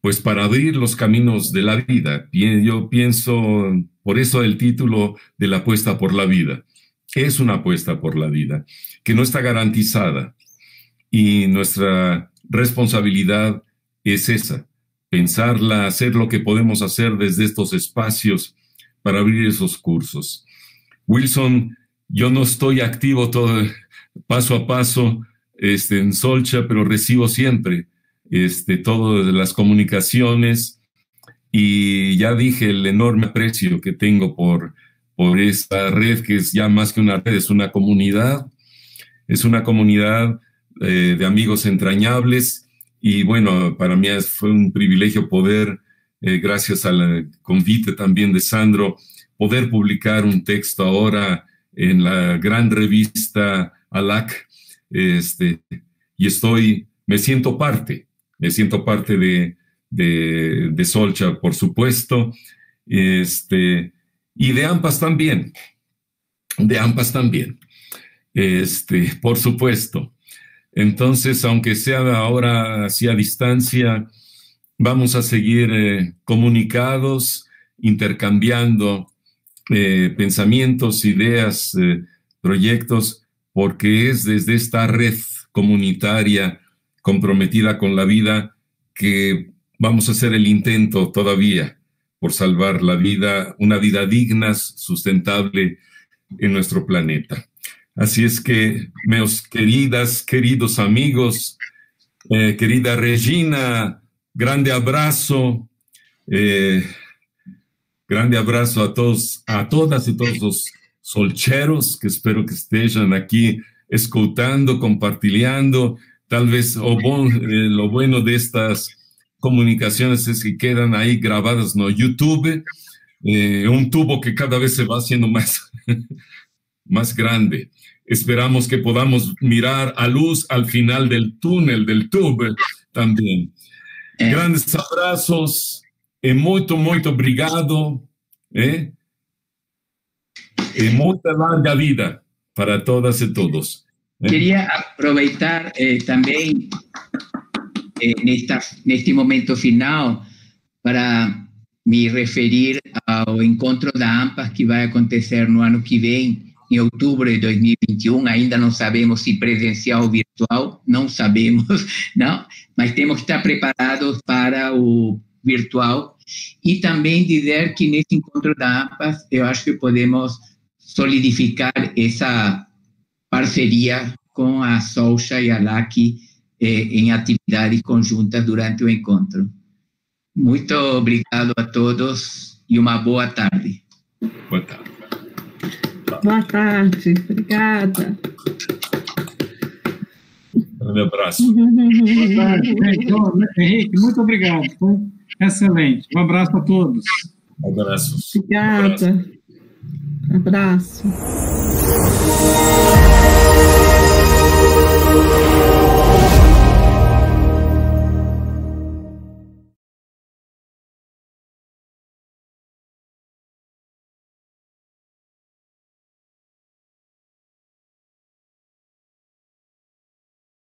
[SPEAKER 5] pues para abrir los caminos de la vida. Yo pienso, por eso el título de la apuesta por la vida. Es una apuesta por la vida, que no está garantizada. Y nuestra responsabilidad es esa, pensarla, hacer lo que podemos hacer desde estos espacios para abrir esos cursos. Wilson, yo no estoy activo todo paso a paso este, en Solcha, pero recibo siempre este, todas las comunicaciones. Y ya dije el enorme aprecio que tengo por, por esta red, que es ya más que una red, es una comunidad, es una comunidad eh, de amigos entrañables. Y bueno, para mí fue un privilegio poder, eh, gracias al convite también de Sandro, poder publicar un texto ahora en la gran revista ALAC, este, y estoy, me siento parte, me siento parte de, de, Solcha, por supuesto, este, y de AMPAS también, de AMPAS también, este, por supuesto. Entonces, aunque sea ahora hacia distancia, vamos a seguir eh, comunicados, intercambiando eh, pensamientos, ideas, eh, proyectos, porque es desde esta red comunitaria comprometida con la vida que vamos a hacer el intento todavía por salvar la vida, una vida digna, sustentable en nuestro planeta. Así es que, meus queridas, queridos amigos, eh, querida Regina, grande abrazo, eh, grande abrazo a todos, a todas y todos los solcheros que espero que estén aquí escuchando, compartiendo. Tal vez o eh, lo bueno de estas comunicaciones es que quedan ahí grabadas en YouTube, un tubo que cada vez se va haciendo más, (laughs) más grande. Esperamos que podamos mirar a luz al final del túnel, del tubo también. Eh. Grandes abrazos e muito, muito obrigado. Eh? E muita larga vida para todas e todos.
[SPEAKER 4] Queria aproveitar eh, também eh, neste momento final para me referir ao encontro da AMPAS que vai acontecer no ano que vem em outubro de 2021, ainda não sabemos se presencial ou virtual, não sabemos, (laughs) não, mas temos que estar preparados para o virtual. E também dizer que nesse encontro da AMPAS, eu acho que podemos solidificar essa parceria com a Solcha e a LAC eh, em atividades conjuntas durante o encontro. Muito obrigado a todos e uma boa tarde.
[SPEAKER 5] Boa tarde.
[SPEAKER 2] Boa tarde, obrigada.
[SPEAKER 5] Um abraço.
[SPEAKER 1] Boa tarde, (laughs) Henrique, muito obrigado. Foi excelente. Um abraço a todos.
[SPEAKER 5] Um abraço.
[SPEAKER 2] Obrigada. Um abraço. abraço. Thank you.